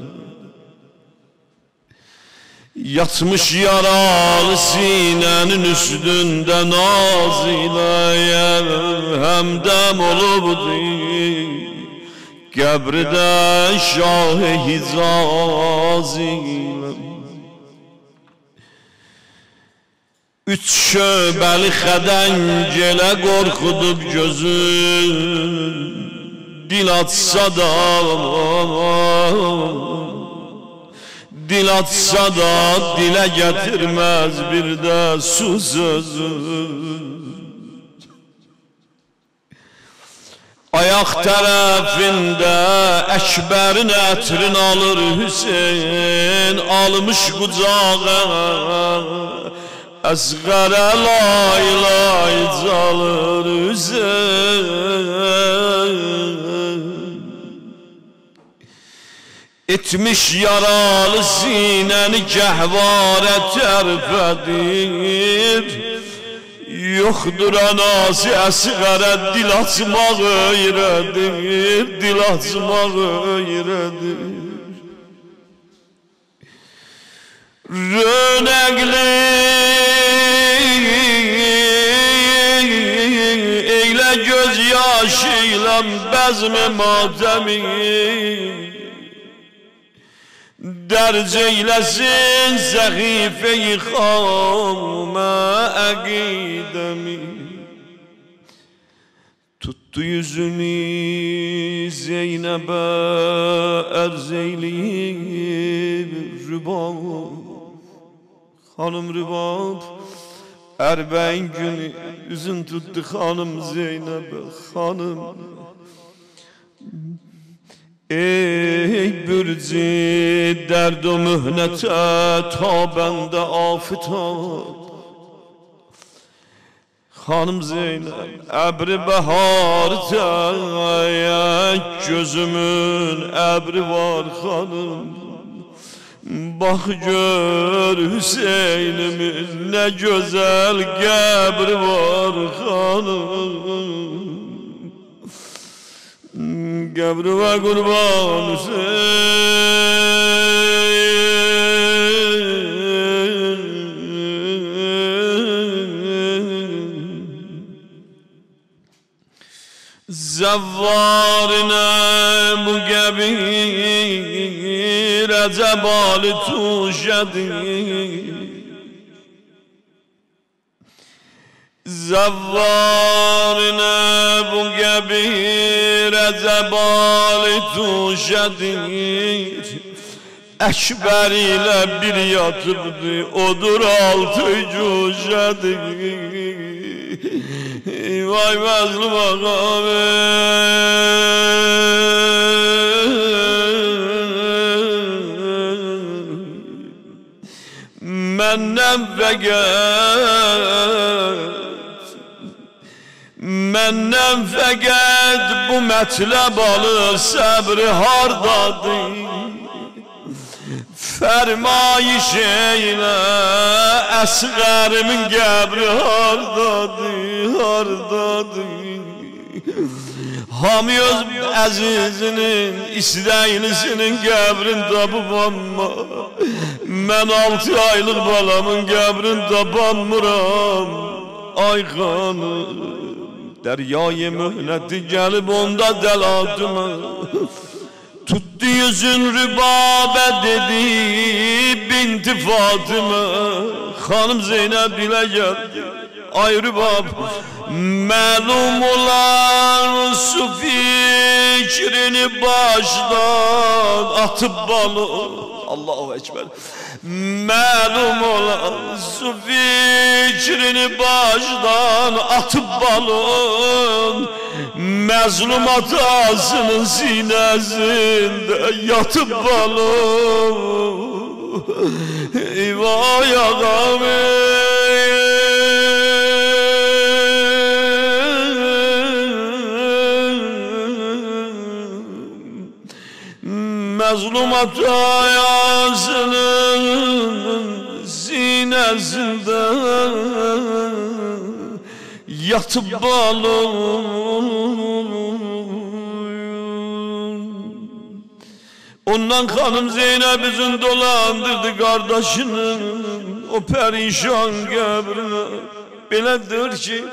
S3: Yatmış yaralı sinenin üstünde naz ile yer hemdem olubdu Gebride şah-ı Hicaz ile Üç şöbeli xədəngələ qorxudub gözün. Dil atsa da. Dil atsa da dile getirmez bir de su sözü Ayak tarafında eşberin etrin alır Hüseyin Almış kucağa Esgara lay lay çalır Hüseyin. Etmiş yaralı sineni cehvare terpedir Yokdur anası esgara dil açmak eyredir Dil açmak eyredir Rönekli Eyle gözyaşıyla bezme matemi درج eylesin zəxifeyi xamə əqidəmi Tuttu yüzünü Zeynəbə ərz eyləyib Rübab Xanım Rübab Ərbəyin günü üzün tuttu xanım Zeynəbə Xanım Ey bürzi dərd o mühnətə ta bəndə afitat Xanım Zeynəb əbri bəhardə Gözümün əbri var xanım. Bax gör Hüseynimin nə gözəl qəbri var xanım. گبرو و قربان زوارنا مگبی رجبال تو شدی زوارنا بقبير زبال توشدير Eşber ile bir yatırdı, odur altı cuşadı. Vay mazlum ağam. Mennem ve gel. Məndən fəqət bu mətləb alır səbri hardadır? Fərmayiş eylə əsğərimin qəbri hardadır, hardadır? Hamı öz əzizinin, istəylisinin qəbrin tapıb amma Mən altı aylıq balamın qəbrin tapamıram Ay xanım Dəryayı mühnəti gəlib onda dəladıma Tuttu yüzün rübabe dedi Binti Fatıma. Hanım Zeynep dile gel Ay rübab. Məlum olan su fikrini başdan atıp balı. Allahu Ekber Məlum olan su fikrini başdan atıp balın Məzlum atasının sinəsində yatıp balın Vay ağam Mazlumat ayazının zinesinde Yatıp balon Ondan kanım Zeynep'in dolandırdı kardeşini O perişan göbrünü Belədir ki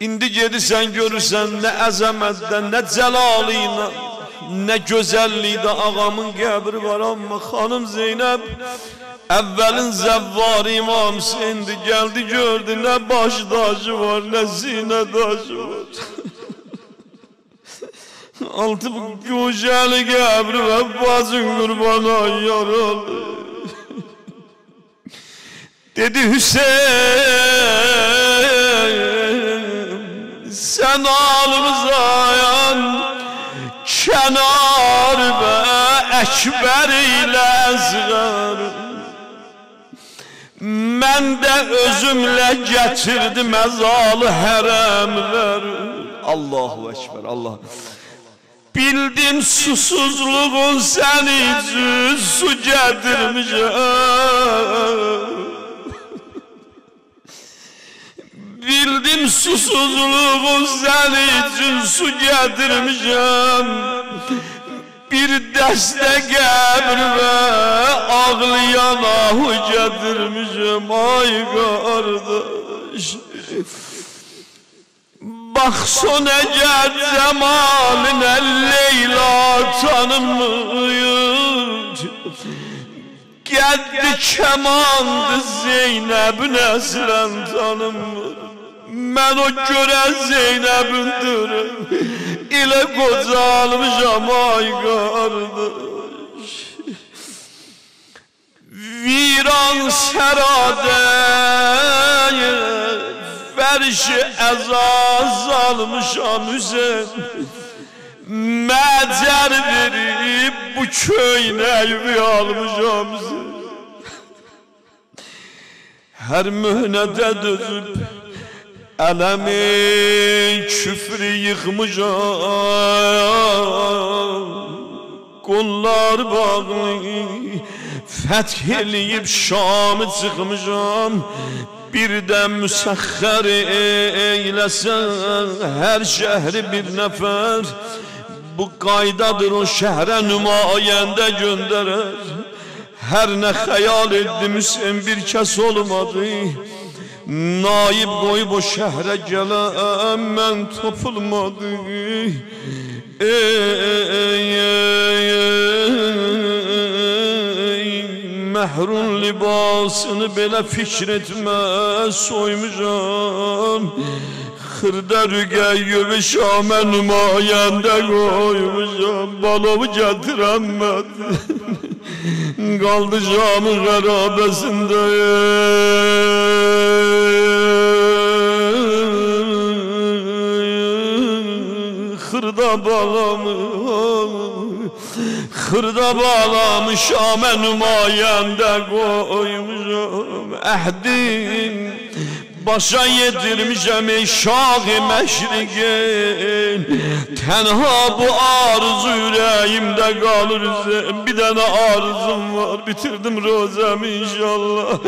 S3: İndi gedi sen görürsen ne əzəmətdən, ne cəlalıyla ne gözelliğde ağamın qəbri var ama hanım Zeynep Evvelin zevvar İmam Hüseyin'di geldi gördü ne baş tacı var ne zine tacı var. Altı bu gözelli qəbri ve bazın kurbana yaralı. Dedi Hüseyin sen ağabey ekber ile ezgar Ben de özümle getirdim ezalı heremler Allahu Ekber Allah, Allah. Bildim susuzluğun seni cüz su getirmiş. Bildim susuzluğun seni cüz su getirmişim bir deste gebr ve ağlayana hücedirmişim ay kardeş. Bak son ecel zemaline Leyla tanımıyor. Geldi kemandı Zeynep neslen tanımıyor. Mən o görə Zeynəbindir İlə qocalmışam ay qardaş Viran səradəyə Fərşi əzaz almışam Hüseyin Məcər verib bu köynəyi almışam Hər mühnətə dözüb
S2: Elemi küfrü yıkmışam Kullar bağlı Feth Şam'ı çıkmışam bir de müsahhar eylesen her şehri bir nefer bu kaydadır o şehre nümayende gönderer her ne hayal ettimsen bir kes olmadı. Naib boy bu şehre gelemen topulmadı Ey ey ey Mehrun libasını bile fikretme soymayacağım. Hırda rügeyyümü şame nümayende koymuşam Balomu getiremedim Kaldı camın garabesinde Hırda bağlamış Hırda bağlamış Amen umayende koymuşum Ehdim Başa yedirmişem ey şah-ı meşrikin Tenha bu arzu yüreğimde kalır Bir tane arzum var bitirdim rozemi inşallah.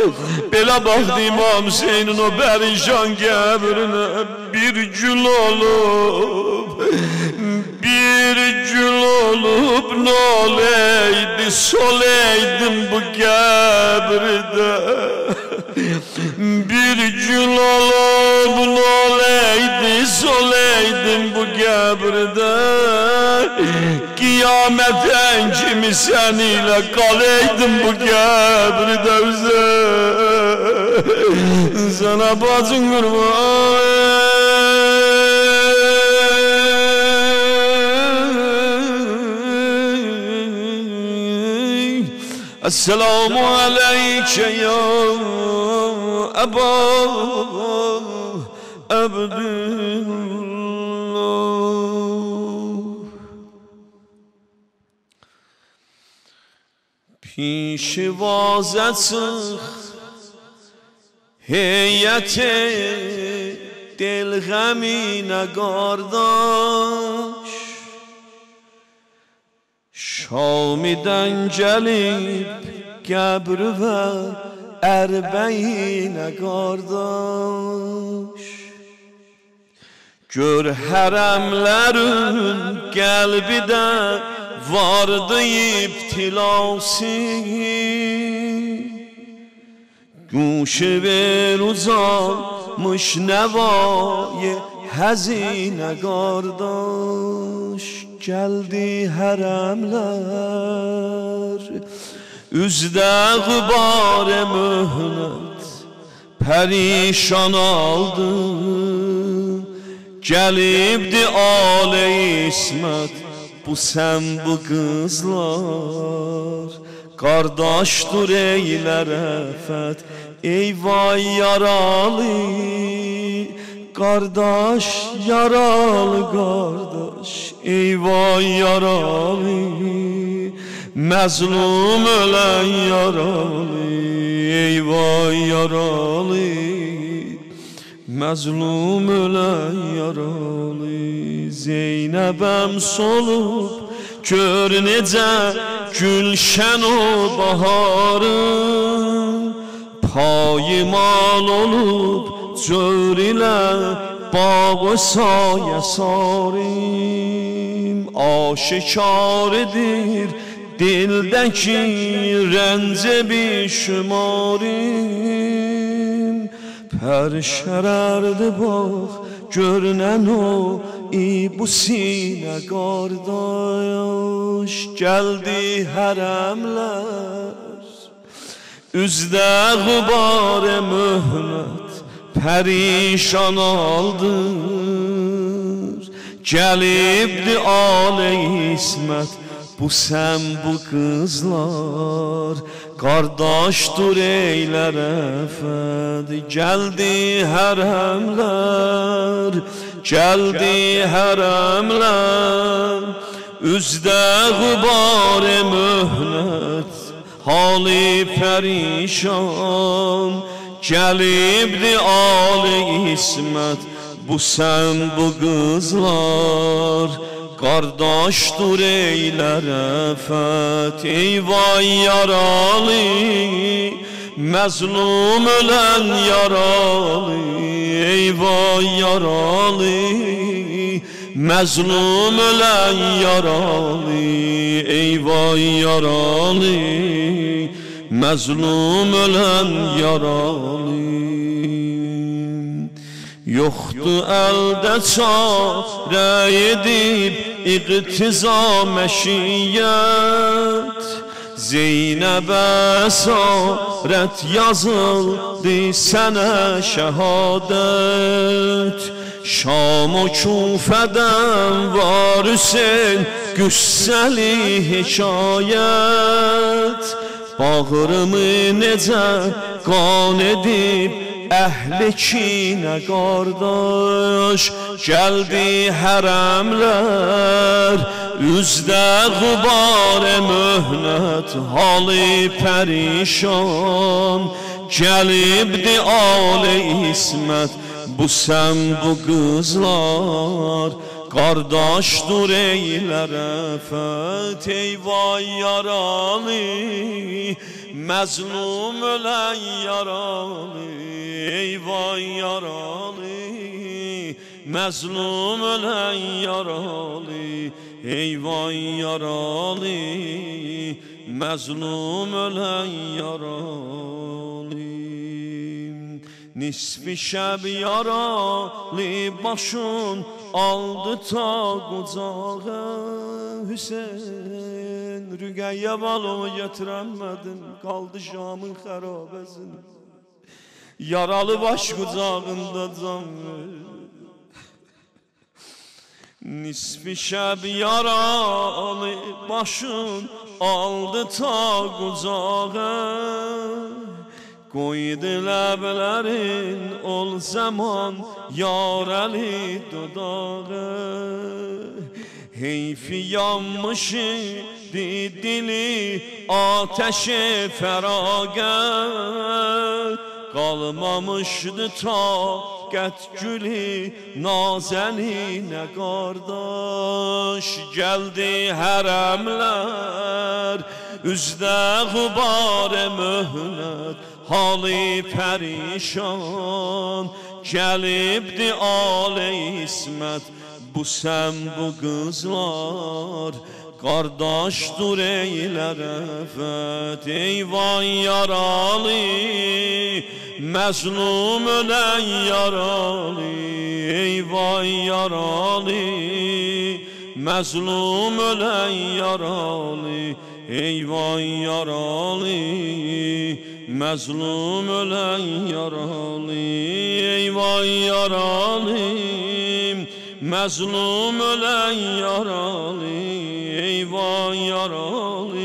S2: Bela baktı İmam Hüseyin'in o berişan gebrine Bir gün olup bir gül olup noleydi soleydim bu kabride. Bir gül olup noleydi soleydim bu kabride. Kıyamet encimi seniyle kaleydim bu kabride bize. Sana bacın kurban. السلام عليك يا أبا عبد الله. پیش وازت هیت دل غمی نگارداش شامیدن جلیب گبر و اربعی نگارداش Gör hərəmlərin qəlbi də vardı ibtilası Guşu ver uzanmış nəvayı həzinə qardaş Gəldi hərəmlər Üzdə qübarə möhnət Pərişan aldı. Gəlibdi alə ismət Bu sən bu qızlar Qardaşdır eylər əfət Ey vay yaralı. Qardaş yaralı qardaş kardeş Ey vay yaralı Mezlum ölen yaralı Ey vay yaralı Mezlum ölen yaralı. Zeynep'em solup Gör necə gülşən o baharın Paymal olub cör ilə باغ و سایه ساریم آش چار دیر دل دکی بی بیشماریم. پر شرارد باخ جرنن و ای بو سینگار داشت جلدی حرم لرز از غبار محمد perişan oldur Gelibdi aley ismet bu sen bu kızlar. Kardeşdur eyler efendi Geldi her heremler Geldi her heremler Üzde gubare mühlet Hali perişan. Gəlibdi Ali İsmət Bu sən bu qızlar Qardaşdır eylər əfət Eyvay yaralı. Məzlum ölən yaralı Eyvay yaralı. Məzlum ölən yaralı Eyvay yaralı Məzlum ölən yaralı Yoxdur əldə çarə edib iqtiza məşiyyət Zeynəbə əsarət yazıldı sənə şəhadət Şam o küfədən var Hüseyin qüssəli hekayət Bağrımı necə qan edib Əhli kinə qardaş Gəldi hərəmlər Üzdə qubar möhnət Halı pərişan. Gəlibdi ali ismət Bu sən bu qızlar Kardeş dur eyler efet ey vay yaralı Mezlum ölen yaralı ey vay yaralı Mezlum ölen yaralı ey vay yaralı Mezlum ölen yaralı. Nisfi şəb yaralı başın aldı ta qucağa Hüseyin Rüqəyyə balımı gətirəmədin qaldı Şamın xərabəsində Yaralı baş qucağında can Nisfi şəb yaralı başın aldı ta qucağa Qo'ydi lablarin ol zamon yorali dudog'i حیفی یامشی دی دلی آتش فراغت Qalmamışdı taqət gülü nazəni nə qardaş Gəldi hərəmlər üzdə qubare möhnət Halı pərişan gəlibdi ali ismət. Bu sən bu qızlar Qardaşdır eylər əfət Eyvan yaralı Məzlum ölən yaralı. Eyvan yaralı Məzlum ölən yaralı Ey vay yaralı Mezlum ölen yaralı. Ey vay yaralı Mezlum ölen yaralı. Ey vay yaralı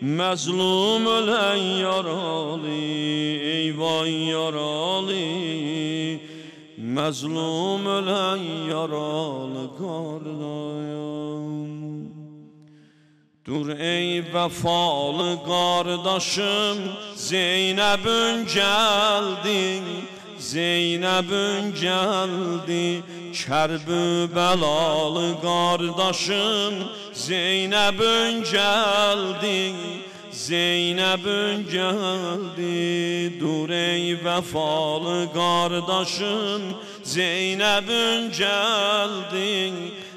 S2: Mezlum ölen yaralı. Ey vay yaralı Mezlum ölen yaralı kardeşim Dur ey vefalı kardeşim Zeynep'ün geldi Zeynep'ün geldi. Kerbü belalı kardeşim Zeynep'ün geldi Zeynep'ün geldi. Dur ey vefalı kardeşim Zeynep'ün geldi.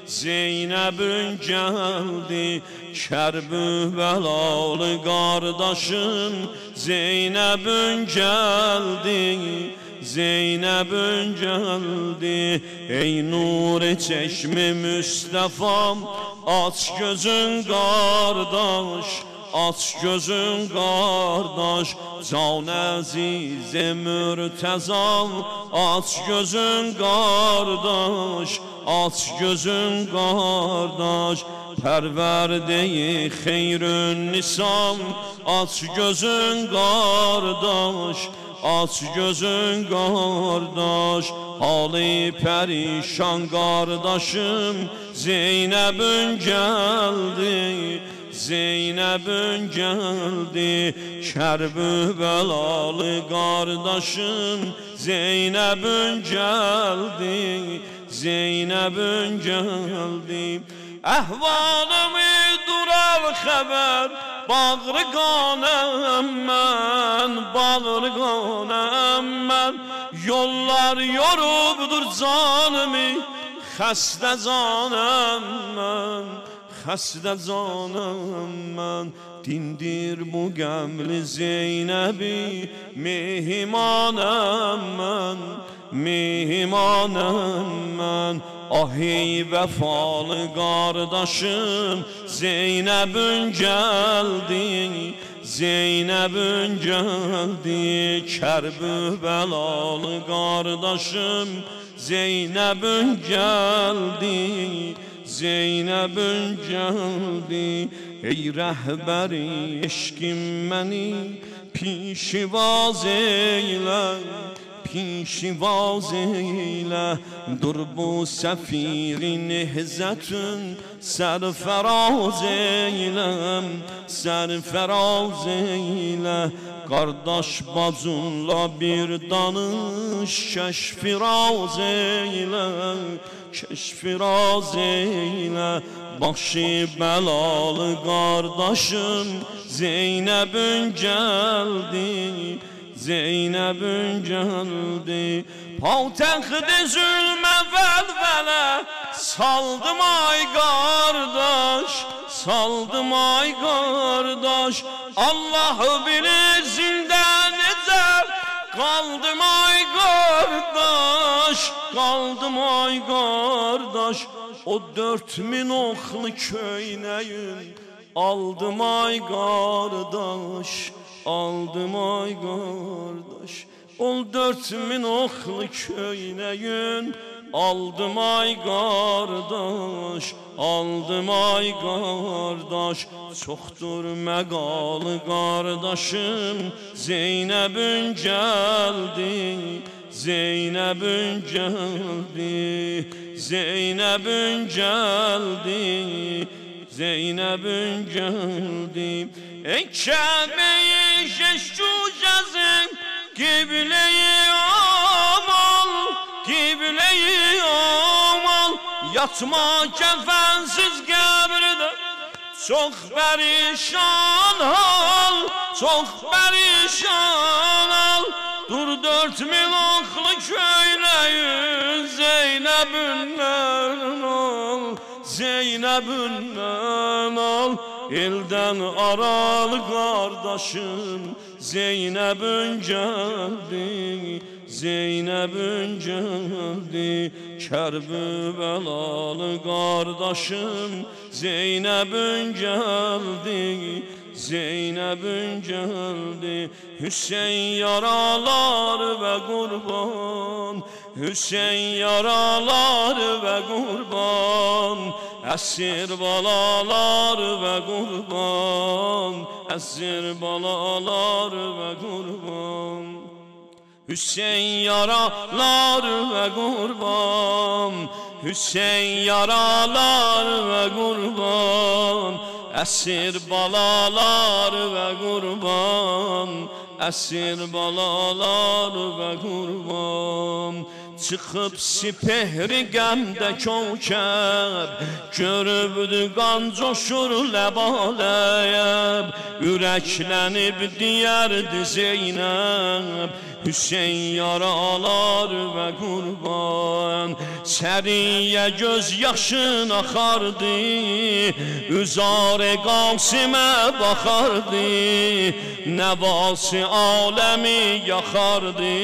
S2: Zeynəbün gəldi Kərbü bəlalı qardaşım. Zeynəbün gəldi Zeynəbün gəldi. Ey nur çeşmi Müstəfam Aç gözün qardaş Aç gözün qardaş. Can əziz mürtəzam Aç gözün qardaş aç gözün kardeş Perverdeyi xeyrün nisam Aç gözün kardeş Aç gözün kardeş. Hali perişan kardeşim Zeynep'ün geldi Zeynep'ün geldi. Kerbü belalı kardeşim Zeynep'ün geldi. Zeynəbin gəldi Əhvalımı dural xəbər Bağrı qanəm mən, bağrı qanəm mən. Yollar yorubdur canımı Xəstə canım mən, xəstə canım mən. Dindir bu qəmli Zeynəbi Mehimanəm mən, mehimanəm mən Ah ey vəfalı qardaşım. Zeynəbün gəldi Zeynəbün gəldi Kərbü bəlalı qardaşım. Zeynəbün gəldi Zeynəbün gəldi. Ey rəhbəri eşqim məni Pişivaz eylə پیشواز ایله در بو سفیر نهزتون سرفراز eyləm sərfəraz eylə Qardaş bacınla bir danış Kəşfiraz eylə Kəşfiraz eylə Başı bəlalı qardaşım Zeynəbün gəldi Zeynəbin gəldi Paytaxtı zülmə vəlvələ. Saldım ay qardaş Saldım ay qardaş. Allah bilir zildə necə. Qaldım ay qardaş Qaldım ay qardaş. O dört min oxlu köynəyin Aldım ay qardaş Aldım ay qardaş Ol dört min oxlu köynəyin Aldım ay qardaş Aldım ay qardaş Çoxdur məqalı qardaşım. Zeynəbün gəldi Zeynəbün gəldi Zeynəbün gəldi Zeynəbün gəldi. Ey Kabe'yi şeşşucaz Kibleyi amal Kibleyi amal. Yatma kefensiz kabirde Çok perişan hal Çok perişan hal. Dur dört bin oklu köyleyi Zeynep'ünden al Zeynep'ünden al. Elden aralı kardeşim Zeynep'in geldi Zeynep'in geldi Kerbü belalı kardeşim Zeynep'in geldi Zeynep'in geldi Hüseyin yaralar ve kurban Hüseyin yaralar ve kurban. Əsir balalar və qurban Əsir balalar və qurban Hüseyn yaralar və qurban Hüseyn yaralar və qurban Əsir balalar və qurban Əsir balalar və qurban Çıxıb sipehri qəmdə kövkəb Görübdü qan coşur ləbaləyəb Ürəklənib deyərdi Zeynəb Hüseyn yaralar və qurban Səriyə göz yaşın axardı Üzarə qasimə baxardı Nəvası aləmi yaxardı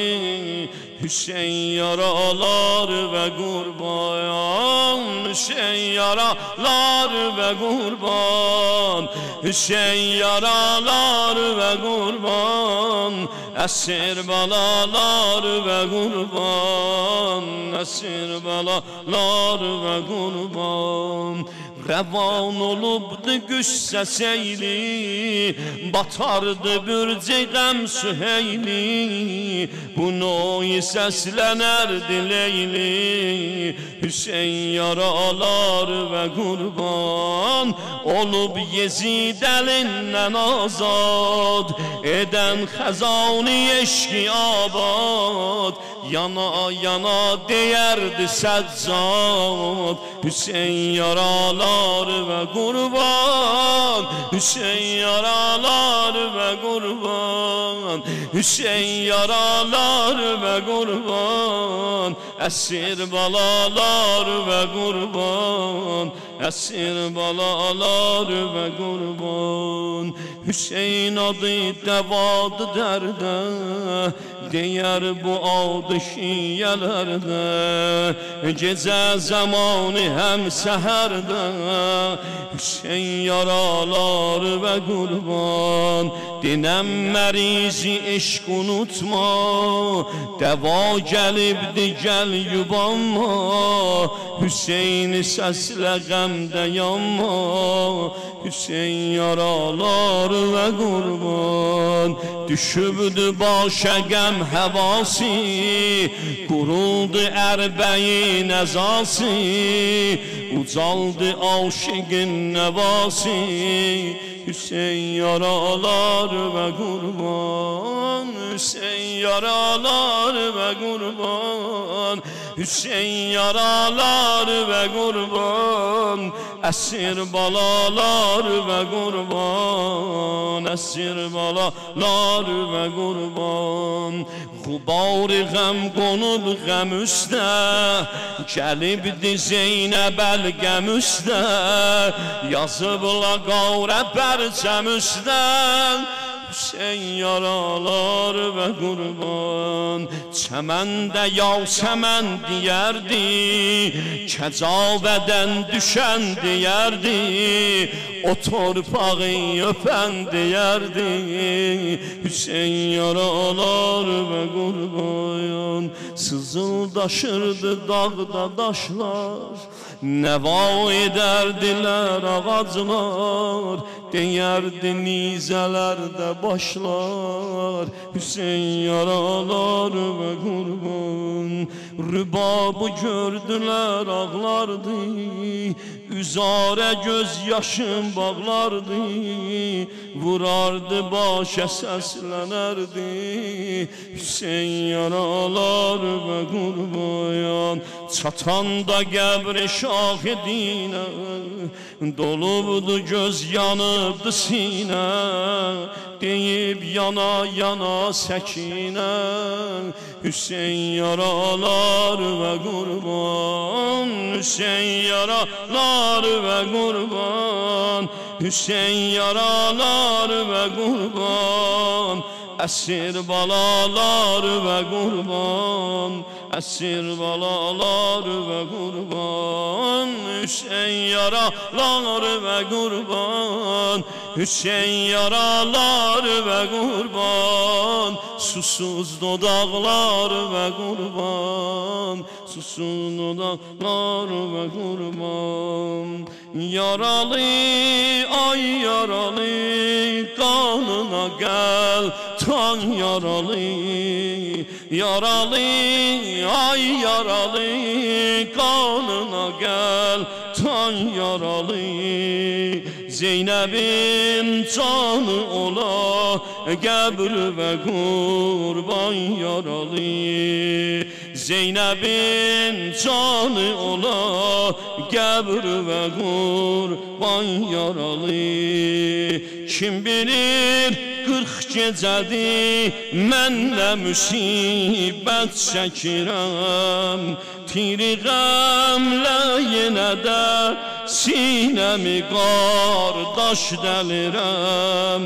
S2: Hüseyin yaralar ve kurban Hüseyin yaralar ve kurban Hüseyin yaralar ve kurban Esir balalar ve kurban Esir balalar ve kurban Rəvan olubdu qüssə seyli Batardı bürcə qəm süheyli Bu noy səslənərdi leyli Hüseyin yaralar və qurban Olub Yezid əlindən azad. Edən xəzani eşki abad yana yana değerdi Seccad Hüseyin yaralar ve kurban. Hüseyin yaralar ve kurban. Hüseyin yaralar ve kurban. Esir balalar ve kurban. Esir balalar ve kurban Hüseyin adı devadı derde Diğer bu adı şiyelerde Gece zamanı hem seherde Hüseyin yaralar ve kurban Dinem merizi eşk unutma Deva gelibdi gel yubanma Hüseyni səslə qəmdə yanma Hüseyin yaralar və qurban Düşübdü başa qəm həvası Quruldu ərbəyin əzası Ucaldı aşıqın nəvası Hüseyin yaralar ve kurban Hüseyin yaralar ve kurban Hüseyin yaralar ve kurban. Əsir balalar və qurban Əsir balalar və qurban Xubar qəm qonub qəm üstə Gəlibdi Zeynəbəl qəm üstə Yazıbla qavrə pərçəm üstə Hüseyin yaralar və qurban Çəməndə yasəmən deyərdi Kəcavədən düşən deyərdi O torpağı öpən deyərdi Hüseyin yaralar və qurban Sızıldaşırdı dağda daşlar Nəva edərdilər ağaclar Deyərdi nizələrdə başlar. Hüseyin yaralar və qurban Rübabı gördülər ağlardı Üzarə göz yaşım bağlardı Vurardı başa səslənərdi Hüseyin yaralar və qurbayan Çatanda qəbri şahidinə Dolubdu göz yanıbdı sinə Deyib yana yana səkinə. Hüseyin yaralar və qurban Hüseyin yaralar yaralar ve kurban Hüseyin yaralar ve kurban Esir balalar ve kurban Esir balalar ve kurban Hüseyin yaralar ve kurban Hüseyin yaralar ve kurban Susuz dodaklar ve kurban Susununa kar ve kurban. Yaralı ay yaralı Kanına gel can yaralı. Yaralı ay yaralı Kanına gel can yaralı. Zeynep'in canı ola e, Gebr ve kurban yaralı. Zeynəbin canı ola Qəbr və qurban yaralı. Kim bilir qırx gecədir Mən də müsibət çəkirəm Tiri qəmlə yenə də Sinəmi qardaş dəlirəm.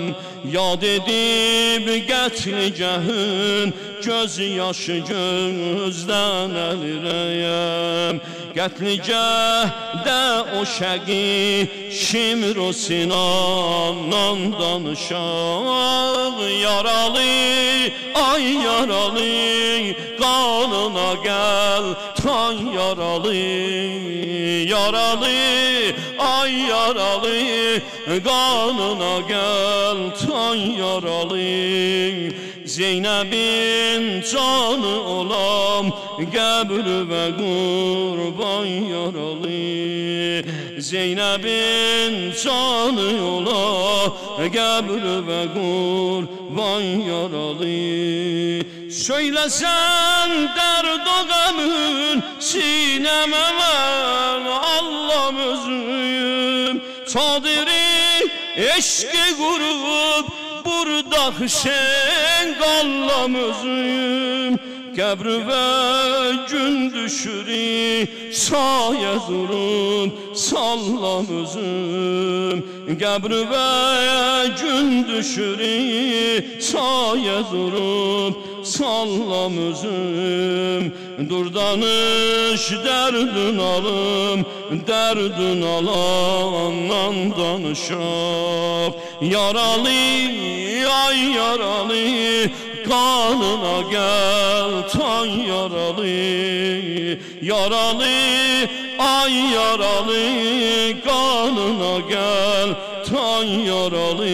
S2: Yad edib qətli gəhün göz yaşı gözdən əlirəyəm. Qətligəhdə o şəqi Şimr o Sinandan danışaq yaralı ay yaralı kanına gel can yaralı. Yaralı ay yaralı kanına gel can yaralı. Zeynep'in canı olam Qəbülüvə qurban yaralı. Zeynep'in canı ola Qəbülüvə qurban yaralı. Söylesen derd o gamın Sineme ben Allah'ım özüm. Çadırı eşki kurup burada hşen Qəbr və gün düşürü Sayə durub sallam özüm. Qəbr və gün düşürü Sayə durub sallam özüm. Dur danış dərdün alım Dərdün alandan danışaq Yaralı, ay yaralı Kanına gel tan yaralı Yaralı, ay yaralı. Kanına gel tan yaralı.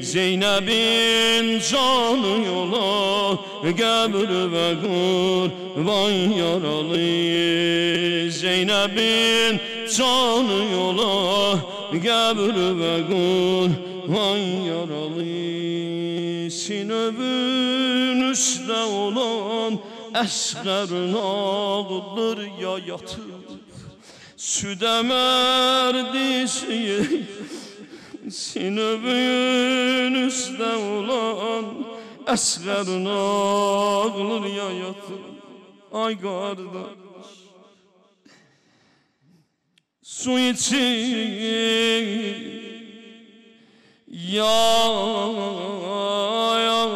S2: Zeynep'in canı yola Qəbr və qurban yaralı. Zeynep'in canı yola Qəbr və qurban yaralı Sinövün üstə olan Əsqər nağdır ya yatıb Südə mərdisi Sinövün üstə olan Əsqər nağılır ya yatıb Ay qardaş Su için Ya, ya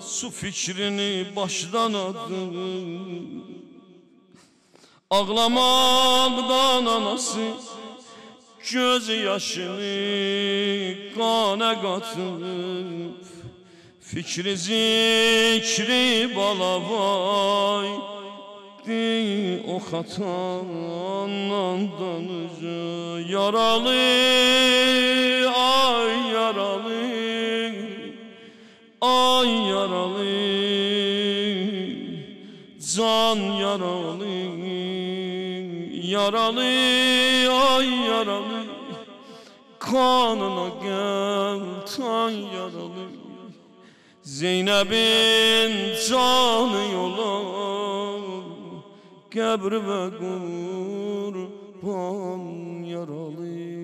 S2: su fikrini başdan adım Ağlamaktan anası göz yaşını kana katıp Fikri zikri balavay Di o hatandan Yaralı, ay yaralı Ay yaralı. Can yaralı Yaralı, ay yaralı. Kanına gel tan yaralı. Zeynep'in canı yola Kabr ve kurban yaralı.